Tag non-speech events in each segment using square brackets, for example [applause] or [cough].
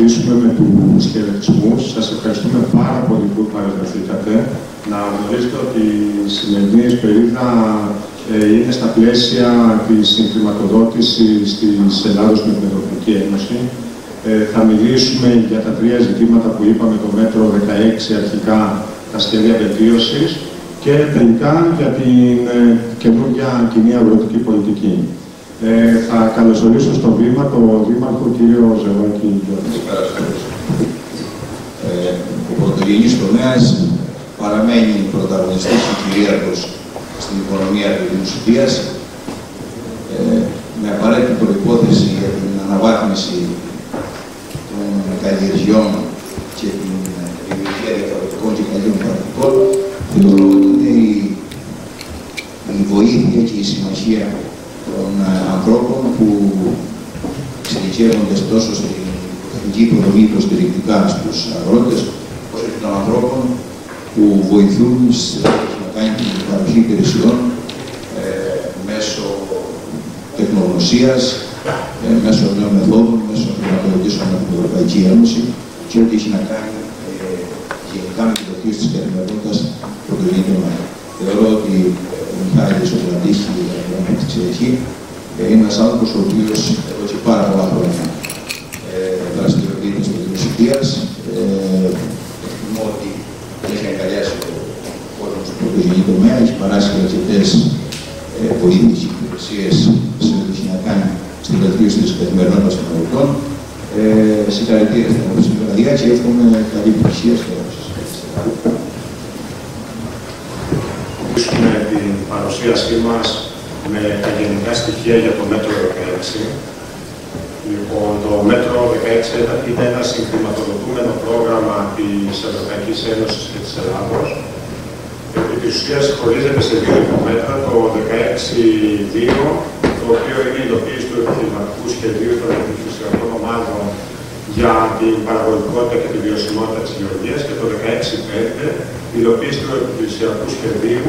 αρχίσουμε με τους χαιρετισμούς. Σας ευχαριστούμε πάρα πολύ που παρευρεθήκατε. Να γνωρίζετε ότι η σημερινή περίδα ε, είναι στα πλαίσια της συγχρηματοδότησης της Ελλάδος με την Ευρωπαϊκή Ένωση. Ε, θα μιλήσουμε για τα τρία ζητήματα που είπαμε το μέτρο 16 αρχικά, τα σχέδια βελτίωσης και τελικά για την ε, καινούργια κοινή αγροτική πολιτική. Ε, θα καλωσορίσω στο βήμα τον Δήμαρχο κύριο Ζεβάκη Γιώργη. Ε, ο πρωτογενής τομέας παραμένει πρωταγωνιστής και κυρίαρχος στην οικονομία του Δημοσιοτίας ε, με απαραίτητη προπόθεση για την αναβάθμιση των καλλιεργειών και την δημιουργία διαφορετικών και καλών πρακτικών θεωρώ ότι η βοήθεια και η συμμαχία των ε, ανθρώπων που εξειδικεύονται τόσο στην τεχνική υποδομή υποστηρικτικά στους αγρότες, όσο και των ανθρώπων που βοηθούν να κάνει την παροχή υπηρεσιών ε, μέσω τεχνογνωσίας, ε, μέσω νέων μεθόδων, μέσω χρηματοδοτήσεων από την Ευρωπαϊκή Ένωση και ό,τι έχει να κάνει ε, γενικά με την βελτίωση της καθημερινότητας του μέρα. Θεωρώ ότι ο Μιχάλης, ο Πλατής και η ανάπτυξη εκεί ε, είναι ένας άνθρωπος ο οποίος εδώ και πάρα πολλά χρόνια ε, δραστηριοποιείται στο δημοσιοτίας. Ε, εκτιμώ ότι έχει αγκαλιάσει ο κόσμο του πρωτογενή τομέα, έχει παράσει αρκετές ε, βοήθειες και υπηρεσίες σε ό,τι έχει να κάνει στην βελτίωση της καθημερινότητας των αγροτών. Ε, συγχαρητήρια στην Ευρωπαϊκή Βραδιά και εύχομαι καλή επιτυχία στο έργο σα. την παρουσίασή μας με τα γενικά στοιχεία για το μέτρο 16. Λοιπόν, το μέτρο 16 ήταν ένα συγχρηματοδοτούμενο πρόγραμμα της Ευρωπαϊκής Ένωσης και της Ελλάδος. Επί της ουσίας χωρίζεται σε δύο υπομέτρα, το 16-2, το οποίο είναι η υλοποίηση του επιχειρηματικού σχεδίου των επιχειρησιακών ομάδων για την παραγωγικότητα και τη βιωσιμότητα της γεωργίας και το 16-5, η υλοποίηση του επιχειρησιακού σχεδίου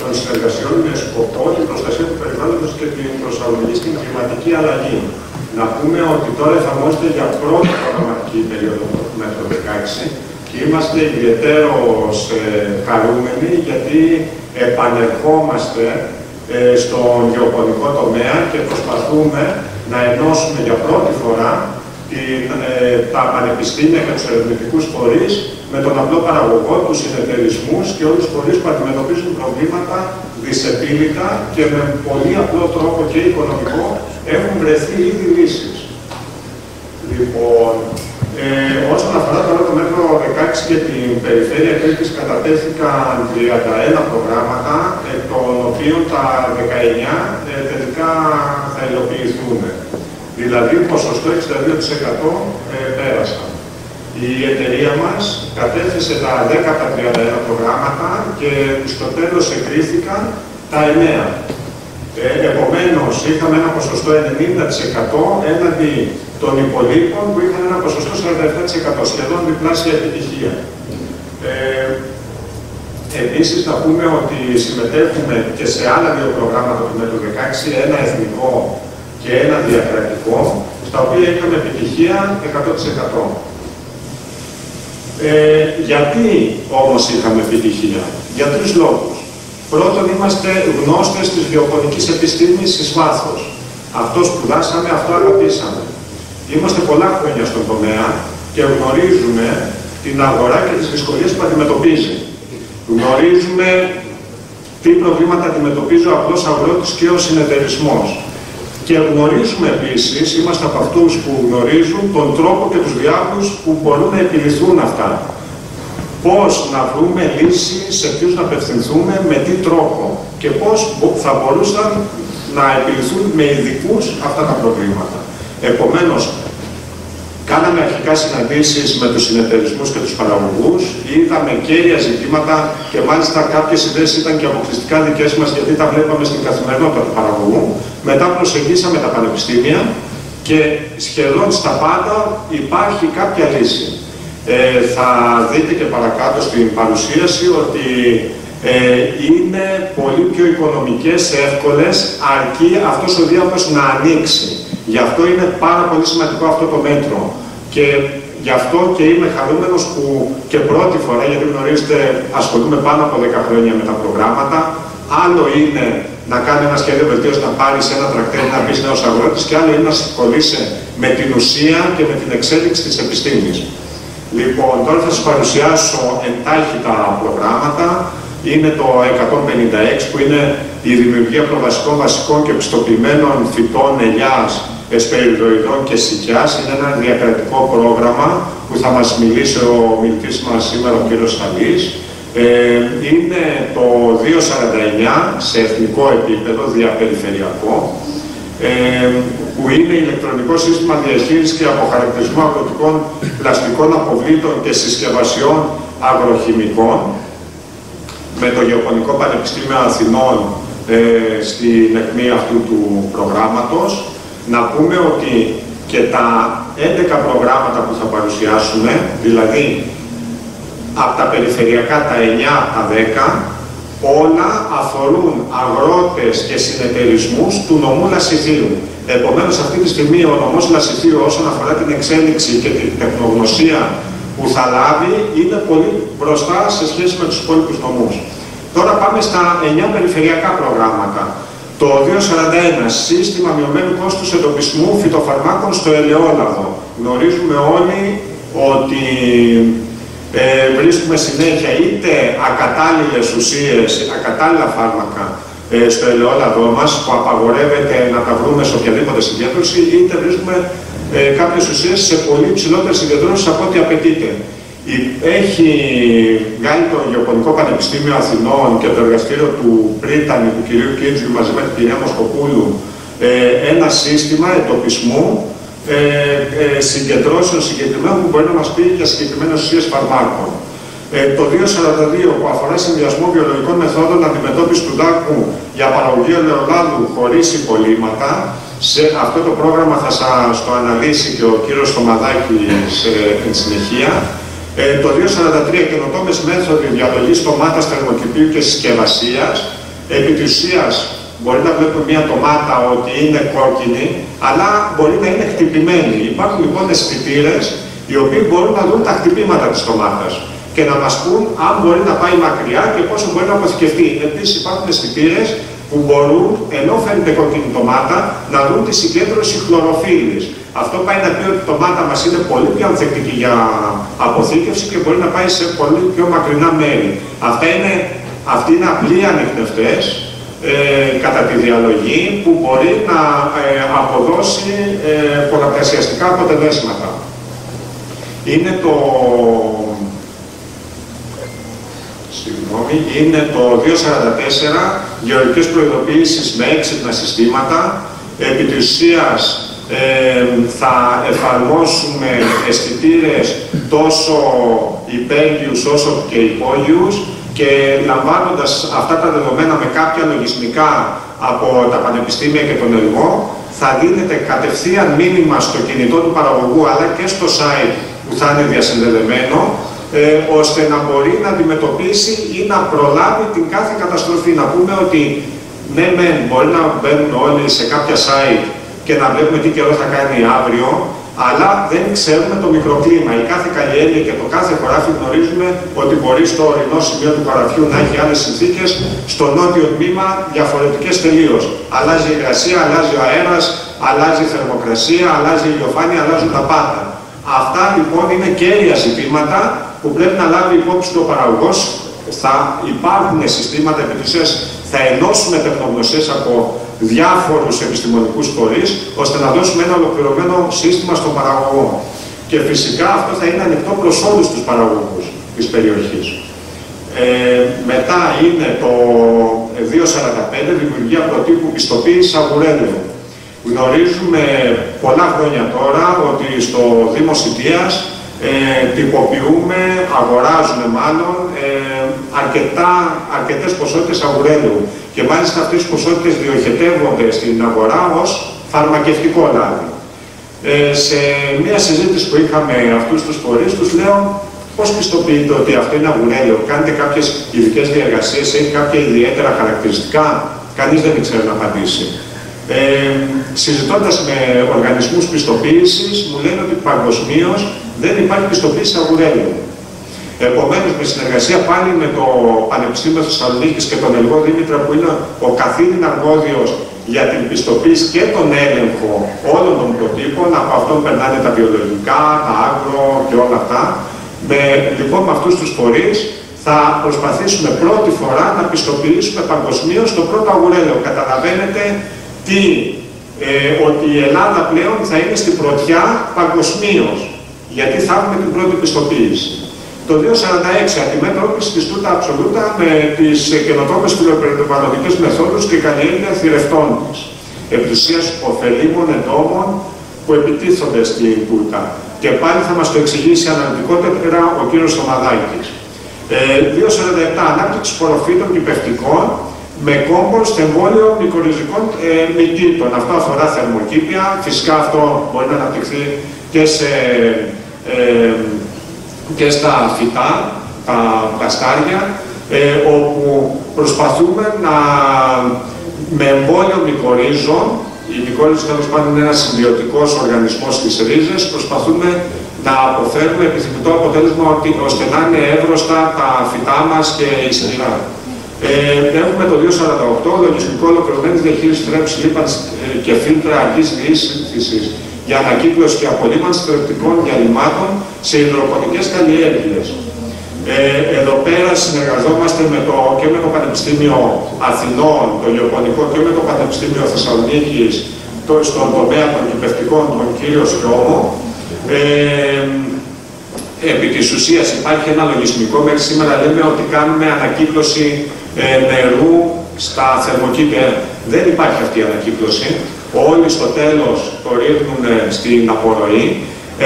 των συνεργασιών με σκοπό την προστασία του περιβάλλοντος και την προσαρμογή στην κλιματική αλλαγή. Να πούμε ότι τώρα εφαρμόζεται για πρώτη προγραμματική περίοδο με το 2016 και είμαστε ιδιαίτερως ε, χαρούμενοι γιατί επανερχόμαστε ε, στον γεωπονικό τομέα και προσπαθούμε να ενώσουμε για πρώτη φορά την, ε, τα πανεπιστήμια και τους ερευνητικούς φορείς με τον απλό παραγωγό, τους συνεταιρισμούς και όλους τους φορείς που αντιμετωπίζουν προβλήματα δυσεπίλητα και με πολύ απλό τρόπο και οικονομικό έχουν βρεθεί ήδη λύσεις. Λοιπόν, ε, όσον αφορά τώρα το μέτρο 16 και την περιφέρεια Κρήτης κατατέθηκαν 31 προγράμματα, εκ των οποίων τα 19 ε, τελικά θα υλοποιηθούν. Δηλαδή, ποσοστό 62% ε, πέρασαν. Η εταιρεία μας κατέθεσε τα 10 από τα 31 προγράμματα και στο τέλος εκρίθηκαν τα 9. Ε, επομένως, είχαμε ένα ποσοστό 90% έναντι των υπολείπων που είχαν ένα ποσοστό 47%, σχεδόν διπλάσια επιτυχία. Ε, Επίσης, θα πούμε ότι συμμετέχουμε και σε άλλα δύο προγράμματα του μέτρου 16, ένα εθνικό και ένα διακρατικό, στα οποία είχαμε επιτυχία 100%. Ε, γιατί όμως είχαμε επιτυχία; Για τρεις λόγους. Πρώτον, είμαστε γνώστες της βιοπονικής επιστήμης εις βάθος. Αυτός σπουδάσαμε, αυτό αγαπήσαμε. Είμαστε πολλά χρόνια στον τομέα και γνωρίζουμε την αγορά και τις δυσκολίες που αντιμετωπίζει. Γνωρίζουμε τι προβλήματα αντιμετωπίζει ο απλός αγρότης και ο συνεταιρισμός. Και γνωρίζουμε επίσης, είμαστε από αυτούς που γνωρίζουν τον τρόπο και τους διάβλους που μπορούν να επιληθούν αυτά. Πώς να βρούμε λύση, σε ποιους να απευθυνθούμε, με τι τρόπο και πώς θα μπορούσαν να επιληθούν με ειδικούς αυτά τα προβλήματα. Επομένως, Κάναμε αρχικά συναντήσεις με τους συνεταιρισμούς και τους παραγωγούς, είδαμε κέρια ζητήματα και μάλιστα κάποιες ιδέες ήταν και αποκλειστικά δικές μας γιατί τα βλέπαμε στην καθημερινότητα του παραγωγού. Μετά προσεγγίσαμε τα πανεπιστήμια και σχεδόν στα πάντα υπάρχει κάποια λύση. Ε, θα δείτε και παρακάτω στην παρουσίαση ότι ε, είναι πολύ πιο οικονομικές, εύκολες, αρκεί αυτός ο διάβολος να ανοίξει. Γι' αυτό είναι πάρα πολύ σημαντικό αυτό το μέτρο. Και γι' αυτό και είμαι χαρούμενος που και πρώτη φορά, γιατί γνωρίζετε, ασχολούμαι πάνω από 10 χρόνια με τα προγράμματα. Άλλο είναι να κάνει ένα σχέδιο βελτίωσης, να πάρεις ένα τρακτέρ, να μπεις νέος αγρότης, και άλλο είναι να ασχολείσαι με την ουσία και με την εξέλιξη της επιστήμης. Λοιπόν, τώρα θα σας παρουσιάσω εντάχει τα προγράμματα. Είναι το 156 που είναι η δημιουργία προβασικών βασικών και πιστοποιημένων φυτών ελιάς εσπεριδοειδών και σικιάς. Είναι ένα διακρατικό πρόγραμμα που θα μας μιλήσει ο μιλητής μας σήμερα, ο κύριος Σαλής. Ε, είναι το 249 σε εθνικό επίπεδο, διαπεριφερειακό, ε, που είναι ηλεκτρονικό σύστημα διαχείρισης και αποχαρακτηρισμού αγροτικών πλαστικών αποβλήτων και συσκευασιών αγροχημικών. Με το Γεωπονικό Πανεπιστήμιο Αθηνών ε, στην εκμή αυτού του προγράμματος να πούμε ότι και τα 11 προγράμματα που θα παρουσιάσουμε, δηλαδή από τα περιφερειακά τα 9, τα 10, όλα αφορούν αγρότες και συνεταιρισμούς του νομού Λασιθίου. Επομένως, αυτή τη στιγμή ο νομός Λασιθίου όσον αφορά την εξέλιξη και την τεχνογνωσία που θα λάβει είναι πολύ μπροστά σε σχέση με τους υπόλοιπους νομούς. Τώρα πάμε στα 9 περιφερειακά προγράμματα. Το 241, σύστημα μειωμένου κόστου εντοπισμού φυτοφαρμάκων στο ελαιόλαδο. Γνωρίζουμε όλοι ότι ε, βρίσκουμε συνέχεια είτε ακατάλληλες ουσίες, ακατάλληλα φάρμακα ε, στο ελαιόλαδό μας που απαγορεύεται να τα βρούμε σε οποιαδήποτε συγκέντρωση είτε βρίσκουμε ε, κάποιες ουσίες σε πολύ ψηλότερες συγκεντρώσεις από ό,τι απαιτείται. Έχει βγάλει το Γεωπονικό Πανεπιστήμιο Αθηνών και το εργαστήριο του Πρίτανη, του κυρίου Κίντζιου μαζί με την κυρία Μοσκοπούλου ε, ένα σύστημα εντοπισμού ε, ε, συγκεντρώσεων συγκεκριμένων που μπορεί να μας πει για συγκεκριμένες ουσίες φαρμάκων. Ε, το 242 που αφορά συνδυασμό βιολογικών μεθόδων αντιμετώπισης του δάκου για παραγωγή ελαιολάδου χωρίς υπολείμματα. Σε αυτό το πρόγραμμα θα σας το αναλύσει και ο κύριος Στομαδάκης εν συνεχεία. Ε, το 243 καινοτόμες μέθοδοι διαλογής ντομάτα θερμοκηπίου και συσκευασίας. Επί της ουσίας μπορεί να βλέπουμε μια ντομάτα ότι είναι κόκκινη, αλλά μπορεί να είναι χτυπημένη. Υπάρχουν λοιπόν αισθητήρες οι οποίοι μπορούν να δουν τα χτυπήματα της ντομάτας και να μας πούν αν μπορεί να πάει μακριά και πόσο μπορεί να αποθηκευτεί. Επίσης υπάρχουν αισθητήρες που μπορούν, ενώ φαίνεται κόκκινη ντομάτα, να δουν τη συγκέντρωση χλωροφύλλης. Αυτό πάει να πει ότι η ντομάτα μας είναι πολύ πιο ανθεκτική για αποθήκευση και μπορεί να πάει σε πολύ πιο μακρινά μέρη. Αυτά είναι, αυτοί είναι απλοί ανοιχτευτές ε, κατά τη διαλογή που μπορεί να ε, αποδώσει ε, πολλαπλασιαστικά αποτελέσματα. Είναι το συγγνώμη, είναι το 244 γεωργικές προειδοποίησεις με έξυπνα συστήματα. Επί της ουσίας, ε, θα εφαρμόσουμε αισθητήρες τόσο υπέγειους όσο και υπόγειους και λαμβάνοντας αυτά τα δεδομένα με κάποια λογισμικά από τα πανεπιστήμια και τον ΕΛΜΟ, θα δίνεται κατευθείαν μήνυμα στο κινητό του παραγωγού αλλά και στο site που θα είναι διασυνδεδεμένο ε, ώστε να μπορεί να αντιμετωπίσει ή να προλάβει την κάθε καταστροφή. Να πούμε ότι ναι, ναι, μπορεί να μπαίνουν όλοι σε κάποια site και να βλέπουμε τι καιρό θα κάνει αύριο, αλλά δεν ξέρουμε το μικροκλίμα. Η κάθε καλλιέργεια και το κάθε χωράφι γνωρίζουμε ότι μπορεί στο ορεινό σημείο του χωραφιού να έχει άλλες συνθήκες, στο νότιο τμήμα διαφορετικές τελείως. Αλλάζει η υγρασία, αλλάζει ο αέρας, αλλάζει η θερμοκρασία, αλλάζει η ηλιοφάνεια, αλλάζουν τα πάντα. Αυτά λοιπόν είναι κέρια ζητήματα που πρέπει να λάβει υπόψη του ο παραγωγός. Θα υπάρχουν συστήματα επιτυχίας, θα ενώσουμε τεχνογνωσίες από διάφορους επιστημονικούς φορείς, ώστε να δώσουμε ένα ολοκληρωμένο σύστημα στον παραγωγό. Και φυσικά αυτό θα είναι ανοιχτό προς όλους τους παραγωγούς της περιοχής. Ε, μετά είναι το 245, δημιουργία προτύπου πιστοποίησης αγουρέλαιου. Γνωρίζουμε πολλά χρόνια τώρα ότι στο Δήμο Σιτίας ε, τυποποιούμε, αγοράζουμε μάλλον ε, αρκετά, αρκετές ποσότητες αγουρέλαιου και μάλιστα αυτές οι ποσότητες διοχετεύονται στην αγορά ως φαρμακευτικό λάδι. Ε, σε μια συζήτηση που είχαμε αυτούς τους φορείς, τους λέω πώς πιστοποιείτε ότι αυτό είναι αγουρέλαιο, κάνετε κάποιες ειδικές διεργασίες, έχει κάποια ιδιαίτερα χαρακτηριστικά, κανείς δεν ξέρει να απαντήσει. Ε, συζητώντας με οργανισμούς πιστοποίησης, μου λένε ότι παγκοσμίως δεν υπάρχει πιστοποίηση αγουρέλου. Επομένως, με συνεργασία πάλι με το Πανεπιστήμιο Θεσσαλονίκης και τον Ελγό Δήμητρα, που είναι ο καθήλυνα αρμόδιος για την πιστοποίηση και τον έλεγχο όλων των προτύπων, από αυτόν περνάνε τα βιολογικά, τα άγρο και όλα αυτά. Με, λοιπόν, με αυτούς τους φορείς θα προσπαθήσουμε πρώτη φορά να πιστοποιήσουμε παγκοσμίως το πρώτο αγουρέλαιο. Καταλαβαίνετε τι, ε, ότι η Ελλάδα πλέον θα είναι στην πρωτιά παγκοσμίως, γιατί θα έχουμε την πρώτη πιστοποίηση. Το 2046 αντιμέτωπιση τη τούτα αψολούτα με τις καινοτόμες φιλοπεριβαλλοντικές μεθόδους και καλλιέργεια θηρευτών της. Επισία ωφελήμων εντόμων που επιτίθονται στην τούτα. Και πάλι θα μας το εξηγήσει αναλυτικότερα ο κύριος Σωμαδάκη. Ε, 247 ανάπτυξη φοροφύτων και παιχτικών με κόμπος εμβόλιο μικροριζικών ε, μητήτων. Αυτό αφορά θερμοκήπια. Φυσικά αυτό μπορεί να αναπτυχθεί και σε ε, και στα φυτά, τα πλαστάρια, ε, όπου προσπαθούμε να, με εμβόλιο μικορίζων, η μικορίζη τέλος πάντων είναι ένας συμβιωτικό οργανισμός στις ρίζες, προσπαθούμε να αποφέρουμε επιθυμητό αποτέλεσμα ότι, ώστε να είναι εύρωστα τα φυτά μας και η σειρά. Ε, έχουμε το 248, λογιστικό ολοκληρωμένη διαχείριση τρέψης λίπανς ε, και φίλτρα αργή διήσυνθηση για ανακύκλωση και απολύμανση θρεπτικών διαλυμάτων σε υδροπονικές καλλιέργειες. Ε, εδώ πέρα συνεργαζόμαστε με το, και με το Πανεπιστήμιο Αθηνών, το Γεωπονικό και με το Πανεπιστήμιο Θεσσαλονίκης το, στον τομέα των κυπευτικών, τον κύριο Σιώμο. Ε, επί της ουσίας υπάρχει ένα λογισμικό, μέχρι σήμερα λέμε ότι κάνουμε ανακύκλωση ε, νερού στα θερμοκήπια. Δεν υπάρχει αυτή η ανακύκλωση όλοι στο τέλος το ρίχνουν στην απορροή.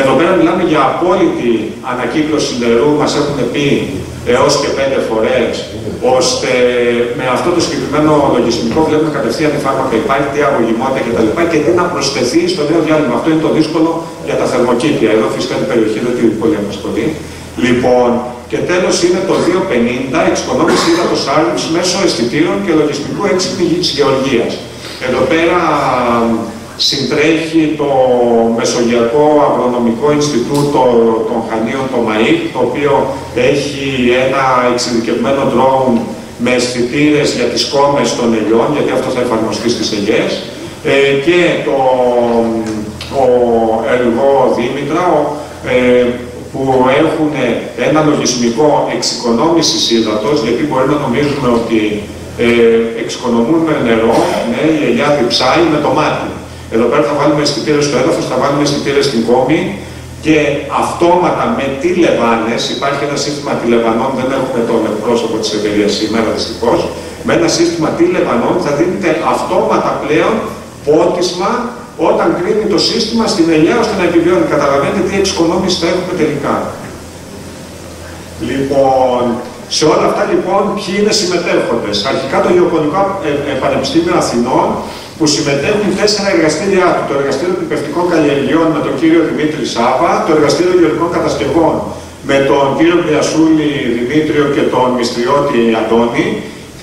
Εδώ πέρα μιλάμε για απόλυτη ανακύκλωση νερού, μας έχουν πει έως και πέντε φορές, ώστε με αυτό το συγκεκριμένο λογισμικό βλέπουμε κατευθείαν τι φάρμακα υπάρχει, τι αγωγημότητα κτλ. και τι να προσθεθεί στο νέο διάλειμμα. Αυτό είναι το δύσκολο για τα θερμοκήπια. Εδώ φυσικά την περιοχή δεν την πολύ απασχολεί. Λοιπόν, και τέλος είναι το 250, εξοικονόμηση ύδατος άρνης μέσω αισθητήρων και λογισμικού έξυπνης γεωργίας. Εδώ πέρα συντρέχει το Μεσογειακό Αγρονομικό Ινστιτούτο των Χανίων, το ΜΑΙΚ, το οποίο έχει ένα εξειδικευμένο drone με αισθητήρες για τις κόμες των ελιών, γιατί αυτό θα εφαρμοστεί στις ελιές, ε, και το ο Εργό Δήμητρα, ε, που έχουν ένα λογισμικό εξοικονόμησης ύδατος, γιατί μπορεί να νομίζουμε ότι ε, εξοικονομούμε νερό, ναι, η ελιά διψάει με το μάτι. Εδώ πέρα θα βάλουμε αισθητήρε στο έδαφος, θα βάλουμε αισθητήρε στην κόμη και αυτόματα με τηλεβάνε, υπάρχει ένα σύστημα τηλεβανών, δεν έχουμε τον εκπρόσωπο της εταιρεία σήμερα δυστυχώς. Με ένα σύστημα τηλεβανών θα δίνεται αυτόματα πλέον πότισμα όταν κρίνει το σύστημα στην ελιά ώστε να επιβιώνει. Καταλαβαίνετε τι εξοικονόμηση θα έχουμε τελικά. Λοιπόν, σε όλα αυτά λοιπόν ποιοι είναι συμμετέχοντες; Αρχικά το Γεωπονικό ε, ε, Πανεπιστήμιο Αθηνών που συμμετέχουν τέσσερα εργαστήριά του. Το Εργαστήριο Πιπευτικών Καλλιεργειών με τον κύριο Δημήτρη Σάβα, το Εργαστήριο Γεωργικών Κατασκευών με τον κύριο Πιασούλη Δημήτριο και τον Μιστριώτη Αντώνη,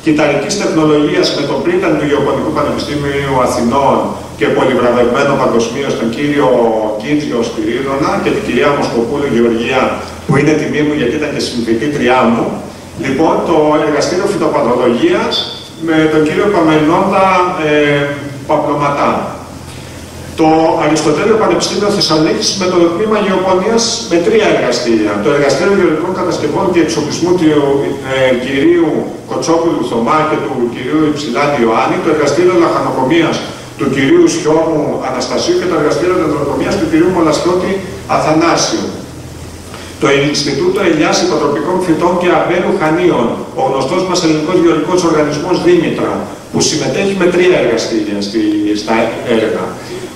Κυταρικής Τεχνολογίας με τον πρίτανη του Γεωπονικού Πανεπιστήμιου Αθηνών και πολυβραβευμένο παγκοσμίω τον κύριο Κίτριο Σπυρίδωνα και την κυρία Μοσκοπούλου Γεωργία, που είναι τιμή μου γιατί ήταν και συμφιτήτριά μου. Λοιπόν, το εργαστήριο φυτοπαθολογίας με τον κύριο Παμενόντα ε, Παπλωματά. Το Αριστοτέλειο Πανεπιστήμιο Θεσσαλονίκης με το τμήμα Γεωπονίας με τρία εργαστήρια. Το Εργαστήριο Γεωργικών Κατασκευών και Εξοπλισμού του ε, κυρίου Κοτσόπουλου Θωμά και του κυρίου Υψηλάντη Ιωάννη, το Εργαστήριο Λαχανοκομείας του κυρίου Σιώμου Αναστασίου και το Εργαστήριο Δεντροκομείας του κυρίου Μολαστρώτη Αθανάσιου το Ινστιτούτο Ελιάς Υποτροπικών Φυτών και Αμπέλου Χανίων, ο γνωστός μας ελληνικός γεωργικός οργανισμός Δήμητρα, που συμμετέχει με τρία εργαστήρια στη, στα έργα.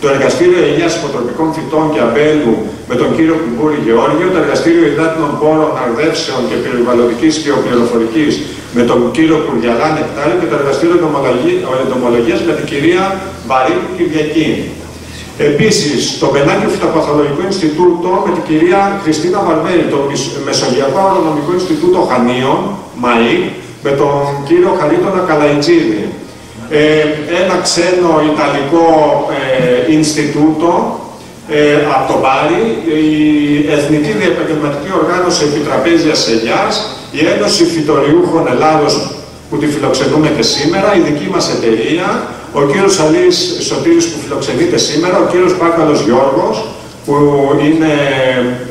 Το Εργαστήριο Ελιάς Υποτροπικών Φυτών και Αμπέλου με τον κύριο Κουμπούρη Γεώργιο, το Εργαστήριο Ιδάτινων Πόρων Αρδεύσεων και Περιβαλλοντικής Γεωπληροφορικής με τον κύριο Κουριαλά Νεκτάριο και το Εργαστήριο Εντομολογίας με την κυρία Βαρύκου Κυριακή. Επίσης, το Μπενάκιο Φυτοπαθολογικό Ινστιτούτο με την κυρία Χριστίνα Βαρβέλη, το Μεσογειακό Αγρονομικό Ινστιτούτο Χανίων, ΜΑΗ, με τον κύριο Χαρίτονα Καλαϊτζίδη. Ε, ένα ξένο Ιταλικό ε, Ινστιτούτο ε, από τον Πάρη, η Εθνική Διεπαγγελματική Οργάνωση Επιτραπέζιας Ελιάς, η Ένωση Φυτοριούχων Ελλάδος που τη φιλοξενούμε και σήμερα, η δική μας εταιρεία, ο κύριος Αλής Σωτήρης που φιλοξενείται σήμερα, ο κύριος Πάκαλος Γιώργος, που είναι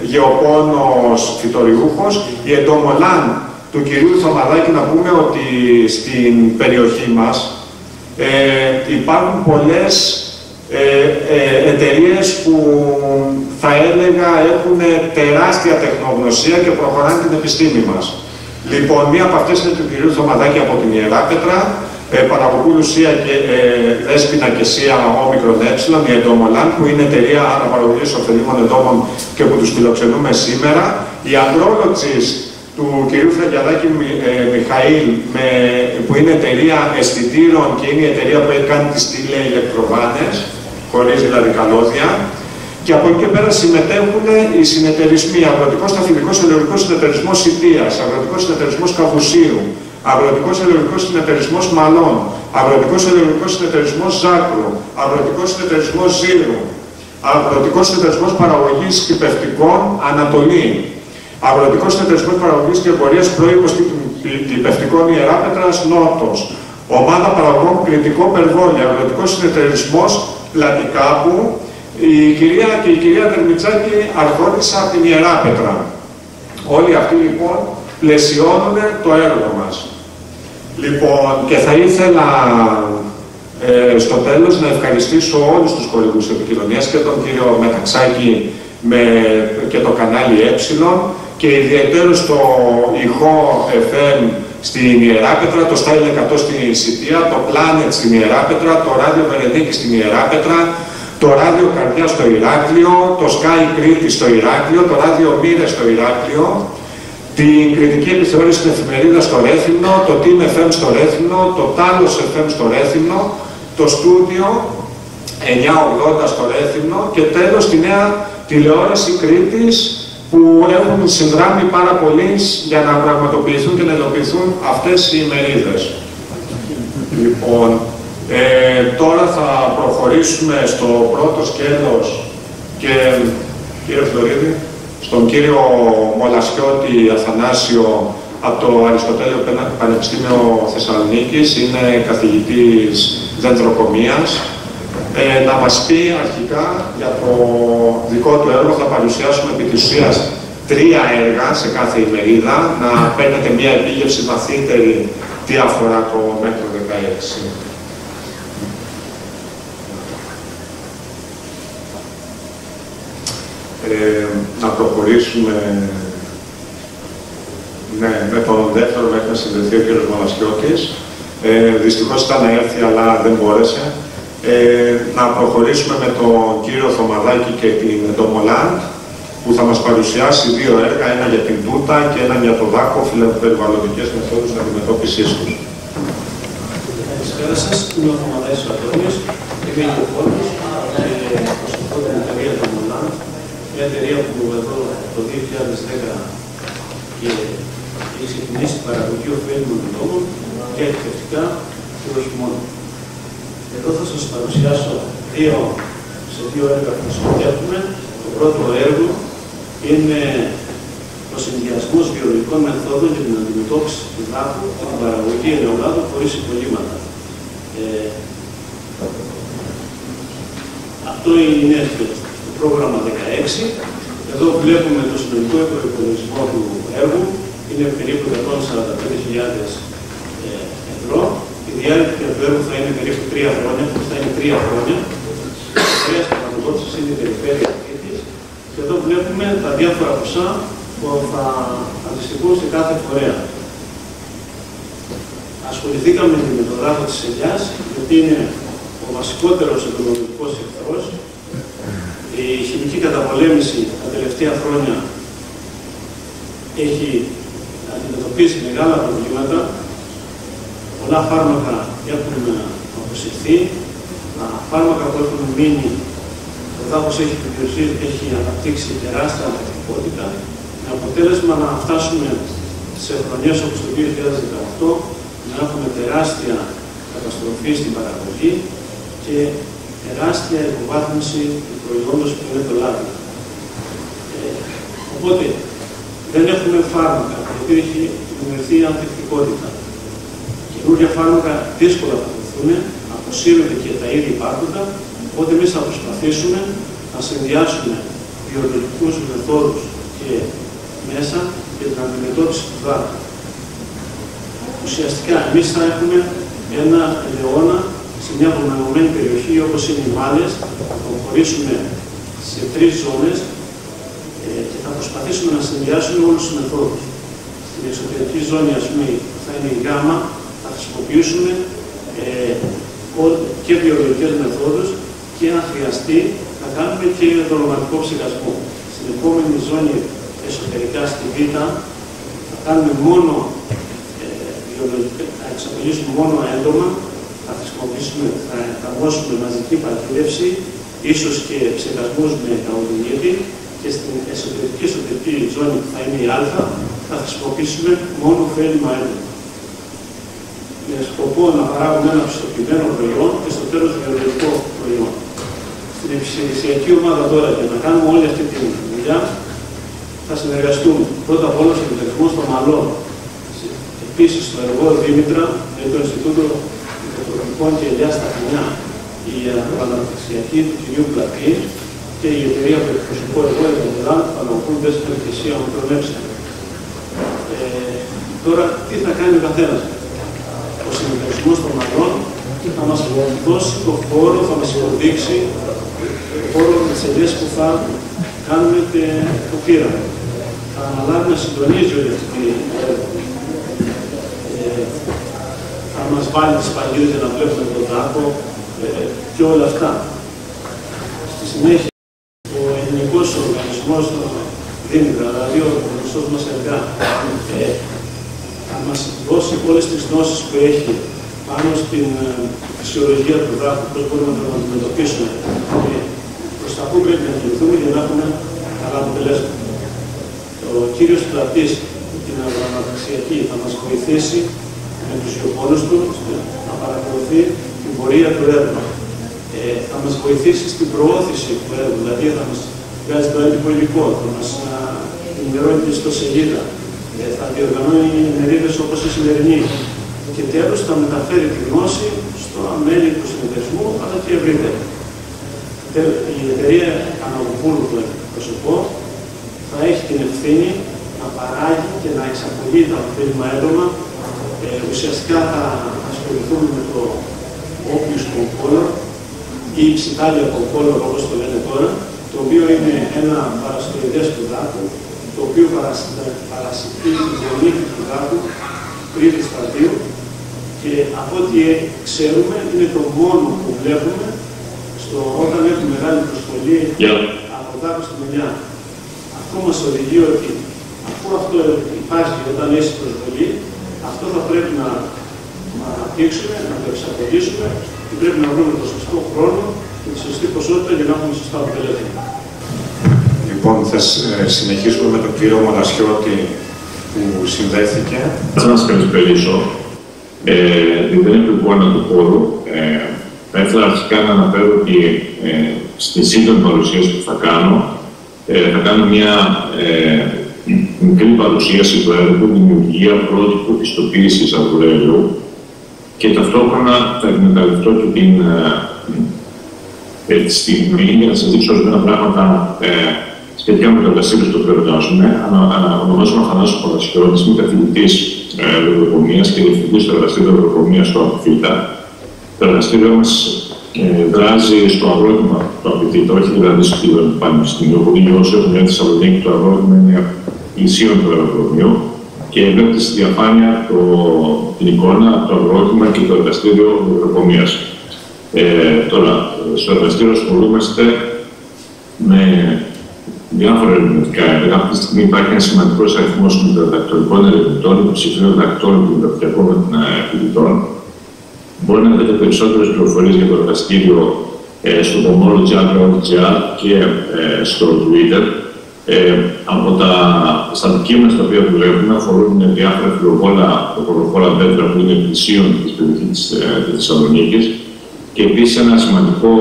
γεωπόνος φυτοριούχος, η εντομολάν του κυρίου Θωμαδάκη να πούμε ότι στην περιοχή μας ε, υπάρχουν πολλές ε, ε, εταιρείες που θα έλεγα έχουν τεράστια τεχνογνωσία και προχωράνε την επιστήμη μας. Λοιπόν, μία από αυτές είναι του κυρίου Θωμαδάκη από την Ιερά Πέτρα, ε, Παραγωγού Λουσία και ε, Δέσποινα και Σία Όμικρον Ε, η Εντόμολαν, που είναι εταιρεία αναπαραγωγής ωφελήμων εντόμων και που τους φιλοξενούμε σήμερα. Η Αντρόλοτσης του κυρίου Φραγκιαδάκη ε, Μιχαήλ, με, που είναι εταιρεία αισθητήρων και είναι η εταιρεία που έχει κάνει τις στήλε ηλεκτροβάνες, χωρίς δηλαδή καλώδια. Και από εκεί και πέρα συμμετέχουν οι συνεταιρισμοί, αγροτικός ταφυλικός ελαιολικός συνεταιρισμός Σιτίας, αγροτικός συνεταιρισμός Καβουσίου, αγροτικός ελαιολικός συνεταιρισμός Μαλών, αγροτικός ελαιολικός συνεταιρισμός Ζάκρου, αγροτικός συνεταιρισμός Ζήρου, αγροτικός συνεταιρισμός παραγωγής κυπευτικών Ανατολή, αγροτικός συνεταιρισμός παραγωγής και εμπορίας προείπος κυπευτικών Ιεράπετρας Νότος, ομάδα παραγωγών κριτικό Περβόλια, αγροτικός συνεταιρισμός Πλατικάπου, η κυρία και η κυρία Δερμιτσάκη αρχόντισαν από την Ιεράπετρα. Όλοι αυτοί λοιπόν πλαισιώνουν το έργο μας. Λοιπόν, και θα ήθελα ε, στο τέλος να ευχαριστήσω όλους τους χορηγούς επικοινωνίας και τον κύριο Μεταξάκη με, και το κανάλι Ε και ιδιαίτερο στο ηχό FM στην Ιεράπετρα, το Style 100 στην Σιτία, το Planet στην Ιεράπετρα, το ράδιο Βερεδίκη στην Ιεράπετρα, το ράδιο Καρδιά στο Ηράκλειο, το Sky Κρήτη στο Ηράκλειο, το ράδιο Μύρε στο Ηράκλειο, την κριτική επιθεώρηση στην εφημερίδα στο Ρέθυμνο, το Team FM στο Ρέθυμνο, το Talos FM στο Ρέθυμνο, το στούντιο 980 στο Ρέθυμνο και τέλος τη νέα τηλεόραση Κρήτης που έχουν συνδράμει πάρα πολύ για να πραγματοποιηθούν και να υλοποιηθούν αυτές οι ημερίδες. Λοιπόν, ε, τώρα θα προχωρήσουμε στο πρώτο σκέλος και κύριε Φλωρίδη στον κύριο Μολασιώτη Αθανάσιο από το Αριστοτέλειο Πανεπιστήμιο Θεσσαλονίκης, είναι καθηγητής δεντροκομείας. Ε, να μας πει αρχικά για το δικό του έργο, θα παρουσιάσουμε επί της ουσίας τρία έργα σε κάθε ημερίδα, να παίρνετε μια επίγευση βαθύτερη τι αφορά το μέτρο 16. Ε, να προχωρήσουμε ναι, με τον δεύτερο μέχρι να συνδεθεί ο κ. Μονασκιώτης. Ε, δυστυχώς ήταν να έρθει, αλλά δεν μπόρεσε. Ε, να προχωρήσουμε με τον κύριο Θωμαδάκη και την Ντομολάντ, που θα μας παρουσιάσει δύο έργα, ένα για την τούτα και ένα για το δάκο, φιλοπεριβαλλοντικές μεθόδους αντιμετώπισης τους. Καλησπέρα σας, είμαι ο Θωμαδάκης Αντώνιος, είμαι ηλικιοφόνος και προσωπώ την εταιρεία Ντομολάντ, μια εταιρεία που εδώ το 2010 και έχει ξεκινήσει την παραγωγή ωφέλιμων εντόμων και εκπαιδευτικά και όχι μόνο. Εδώ θα σας παρουσιάσω δύο, σε δύο έργα που συμμετέχουμε. Το πρώτο έργο είναι ο συνδυασμός βιολογικών μεθόδων για την αντιμετώπιση του δάκου και την παραγωγή ελαιολάδου χωρίς υπολείμματα. Ε, αυτό είναι το πρόγραμμα 16. Εδώ βλέπουμε το συνολικό υπολογισμό του έργου. Είναι περίπου 145.000 ευρώ. Η διάρκεια του έργου θα είναι περίπου 3 χρόνια. Θα είναι 3 χρόνια. Η κυρία χρηματοδότηση είναι η περιφέρεια Κρήτης. Και εδώ βλέπουμε τα διάφορα ποσά που θα αντιστοιχούν σε κάθε φορέα. Ασχοληθήκαμε με τον δράκο της ελιάς, γιατί είναι ο βασικότερος οικονομικός εχθρός η χημική καταπολέμηση τα τελευταία χρόνια έχει αντιμετωπίσει μεγάλα προβλήματα. Πολλά φάρμακα έχουν αποσυρθεί. Τα φάρμακα που έχουν μείνει, ο δάφος έχει επιβιώσει, έχει αναπτύξει τεράστια ανθεκτικότητα, με αποτέλεσμα να φτάσουμε σε χρονιές όπως το 2018 να έχουμε τεράστια καταστροφή στην παραγωγή και τεράστια υποβάθμιση του προϊόντος που είναι το λάδι. Ε, οπότε, δεν έχουμε φάρμακα, γιατί έχει δημιουργηθεί ανθεκτικότητα. Καινούργια φάρμακα δύσκολα θα δοθούν, αποσύρονται και τα ήδη υπάρχοντα, οπότε εμείς θα προσπαθήσουμε να συνδυάσουμε βιολογικούς μεθόδους και μέσα για την αντιμετώπιση του δράκου. Ουσιαστικά, εμείς θα έχουμε ένα ελαιόνα σε μια απομονωμένη περιοχή όπως είναι οι Μάλες, θα το χωρίσουμε σε τρεις ζώνες ε, και θα προσπαθήσουμε να συνδυάσουμε όλους τους μεθόδους. Στην εξωτερική ζώνη, ας πούμε, θα είναι η γάμα, θα χρησιμοποιήσουμε ε, και βιολογικές μεθόδους και αν χρειαστεί θα κάνουμε και δολοματικό ψυχασμό. Στην επόμενη ζώνη εσωτερικά στη Β θα κάνουμε μόνο θα εξαπολύσουμε μόνο έντομα, θα χρησιμοποιήσουμε, θα εφαρμόσουμε μαζική παρακολούθηση, ίσως και ψεκασμούς με καουδινίδη και στην εσωτερική εσωτερική ζώνη που θα είναι η Α, θα χρησιμοποιήσουμε μόνο φέλιμα έντομα. Με σκοπό να παράγουμε ένα πιστοποιημένο προϊόν και στο τέλος βιολογικό προϊόν. Στην επιχειρησιακή ομάδα τώρα για να κάνουμε όλη αυτή τη δουλειά θα συνεργαστούμε πρώτα απ' όλα στο επιτελεσμό των μαλλών Επίσης, στο εργό Δήμητρα, με το Ινστιτούτο Ιδιωτικών και Ελιά στα Χανιά, η αναπτυξιακή του κ. Πλατή και η εταιρεία που εκπροσωπώ εγώ, η Κοντελάν, ανακούνται στην εκκλησία Μικρονέψη. Ε, τώρα, τι θα κάνει ο καθένας; Ο συνεταιρισμός των μαλλών θα μας δώσει το φόρο, θα μας υποδείξει το φόρο με τι ελιές που θα κάνουμε το πείραμα. Θα αναλάβει να συντονίζει όλη αυτή την θα μας βάλει τις παλιές για να βλέπουμε τον τάκο ε, και όλα αυτά. Στη συνέχεια, ο ελληνικός οργανισμός Δήμητρα, δηλαδή ο γνωστός μας εργά, ε, θα μας δώσει όλες τις γνώσεις που έχει πάνω στην ε, φυσιολογία του δράκου, πώς μπορούμε να τον αντιμετωπίσουμε και προς τα πού πρέπει να κινηθούμε για να έχουμε καλά αποτελέσματα. Ο κύριος Πλατής, την αγροαναπτυξιακή, θα μας βοηθήσει με τους γεωπόνους του να παρακολουθεί την πορεία του έργου. Ε, θα μας βοηθήσει στην προώθηση του έργου, δηλαδή θα μας βγάζει το έντυπο υλικό, θα μας ενημερώνει και στο σελίδα, ε, θα διοργανώνει μερίδες όπως η σημερινή και τέλος θα μεταφέρει τη γνώση στο μέλη του συνεταιρισμού αλλά και ευρύτερα. Η εταιρεία Αναγωπούλου που εκπροσωπώ θα έχει την ευθύνη να παράγει και να εξαπολύει τα ωφέλιμα έντομα ε, ουσιαστικά θα ασχοληθούμε με το όπλιο κόλλο ή ψητάλια κόλλο όπως το λένε τώρα, το οποίο είναι ένα παραστοειδές του δάκου, το οποίο παρασιτεί τη βολή του δάκου πριν του στρατείου και από ό,τι ξέρουμε είναι το μόνο που βλέπουμε στο, όταν έχουμε μεγάλη προσβολή yeah. από δάκου στη μελιά. Αυτό μας οδηγεί ότι αφού αυτό υπάρχει όταν έχει προσβολή, αυτό θα πρέπει να, να αναπτύξουμε, να το εξαπολύσουμε και πρέπει να βρούμε το σωστό χρόνο και τη σωστή ποσότητα για να έχουμε σωστά αποτελέσματα. Λοιπόν, θα ε, συνεχίσουμε με τον κύριο Μονασιώτη που συνδέθηκε. Θα σας καλησπερίσω. Ε, δεν έχω εικόνα του χώρου. Ε, θα ήθελα αρχικά να αναφέρω ότι ε, στη σύντομη παρουσίαση που θα κάνω, ε, θα κάνω μια ε, μικρή παρουσίαση του έργου, δημιουργία πρότυπου πιστοποίησης αγορέλου και ταυτόχρονα θα εκμεταλλευτώ και την ε, στιγμή για να σας δείξω ορισμένα πράγματα ε, σχετικά με το εργαστήριο στο οποίο εργάζομαι. Ονομάζομαι Αθανάσο Παπασχερότη, είμαι καθηγητής ε, και διευθυντής στο εργαστήριο Λογοκομείας στο ΑΠΦΙΤΑ. Το εργαστήριο μας ε, δράζει στο αγρότημα του ΑΠΦΙΤΑ, όχι δηλαδή στο Πανεπιστήμιο. Πολλοί όσοι έχουν έρθει στη Θεσσαλονίκη, το αγρότημα είναι πλησίων του αεροδρομίου και βλέπετε στη διαφάνεια το, την εικόνα, το αγρότημα και το εργαστήριο νευροκομείας. Ε, τώρα, στο εργαστήριο ασχολούμαστε με διάφορα ερευνητικά έργα. Αυτή τη στιγμή υπάρχει ένας σημαντικός αριθμός μεταδακτορικών ερευνητών, υποψηφίων δακτών και μεταδακτορικών φοιτητών. Μπορεί να δείτε περισσότερες πληροφορίες για το εργαστήριο ε, στο pomology.gr και ε, στο Twitter. Ε, από τα στατικείμενα στα οποία δουλεύουμε αφορούν διάφορα φιλοβόλα, πρωτοβόλα πέτρα που είναι πλησίων της περιοχής της ε, Θεσσαλονίκης και επίσης ένα σημαντικό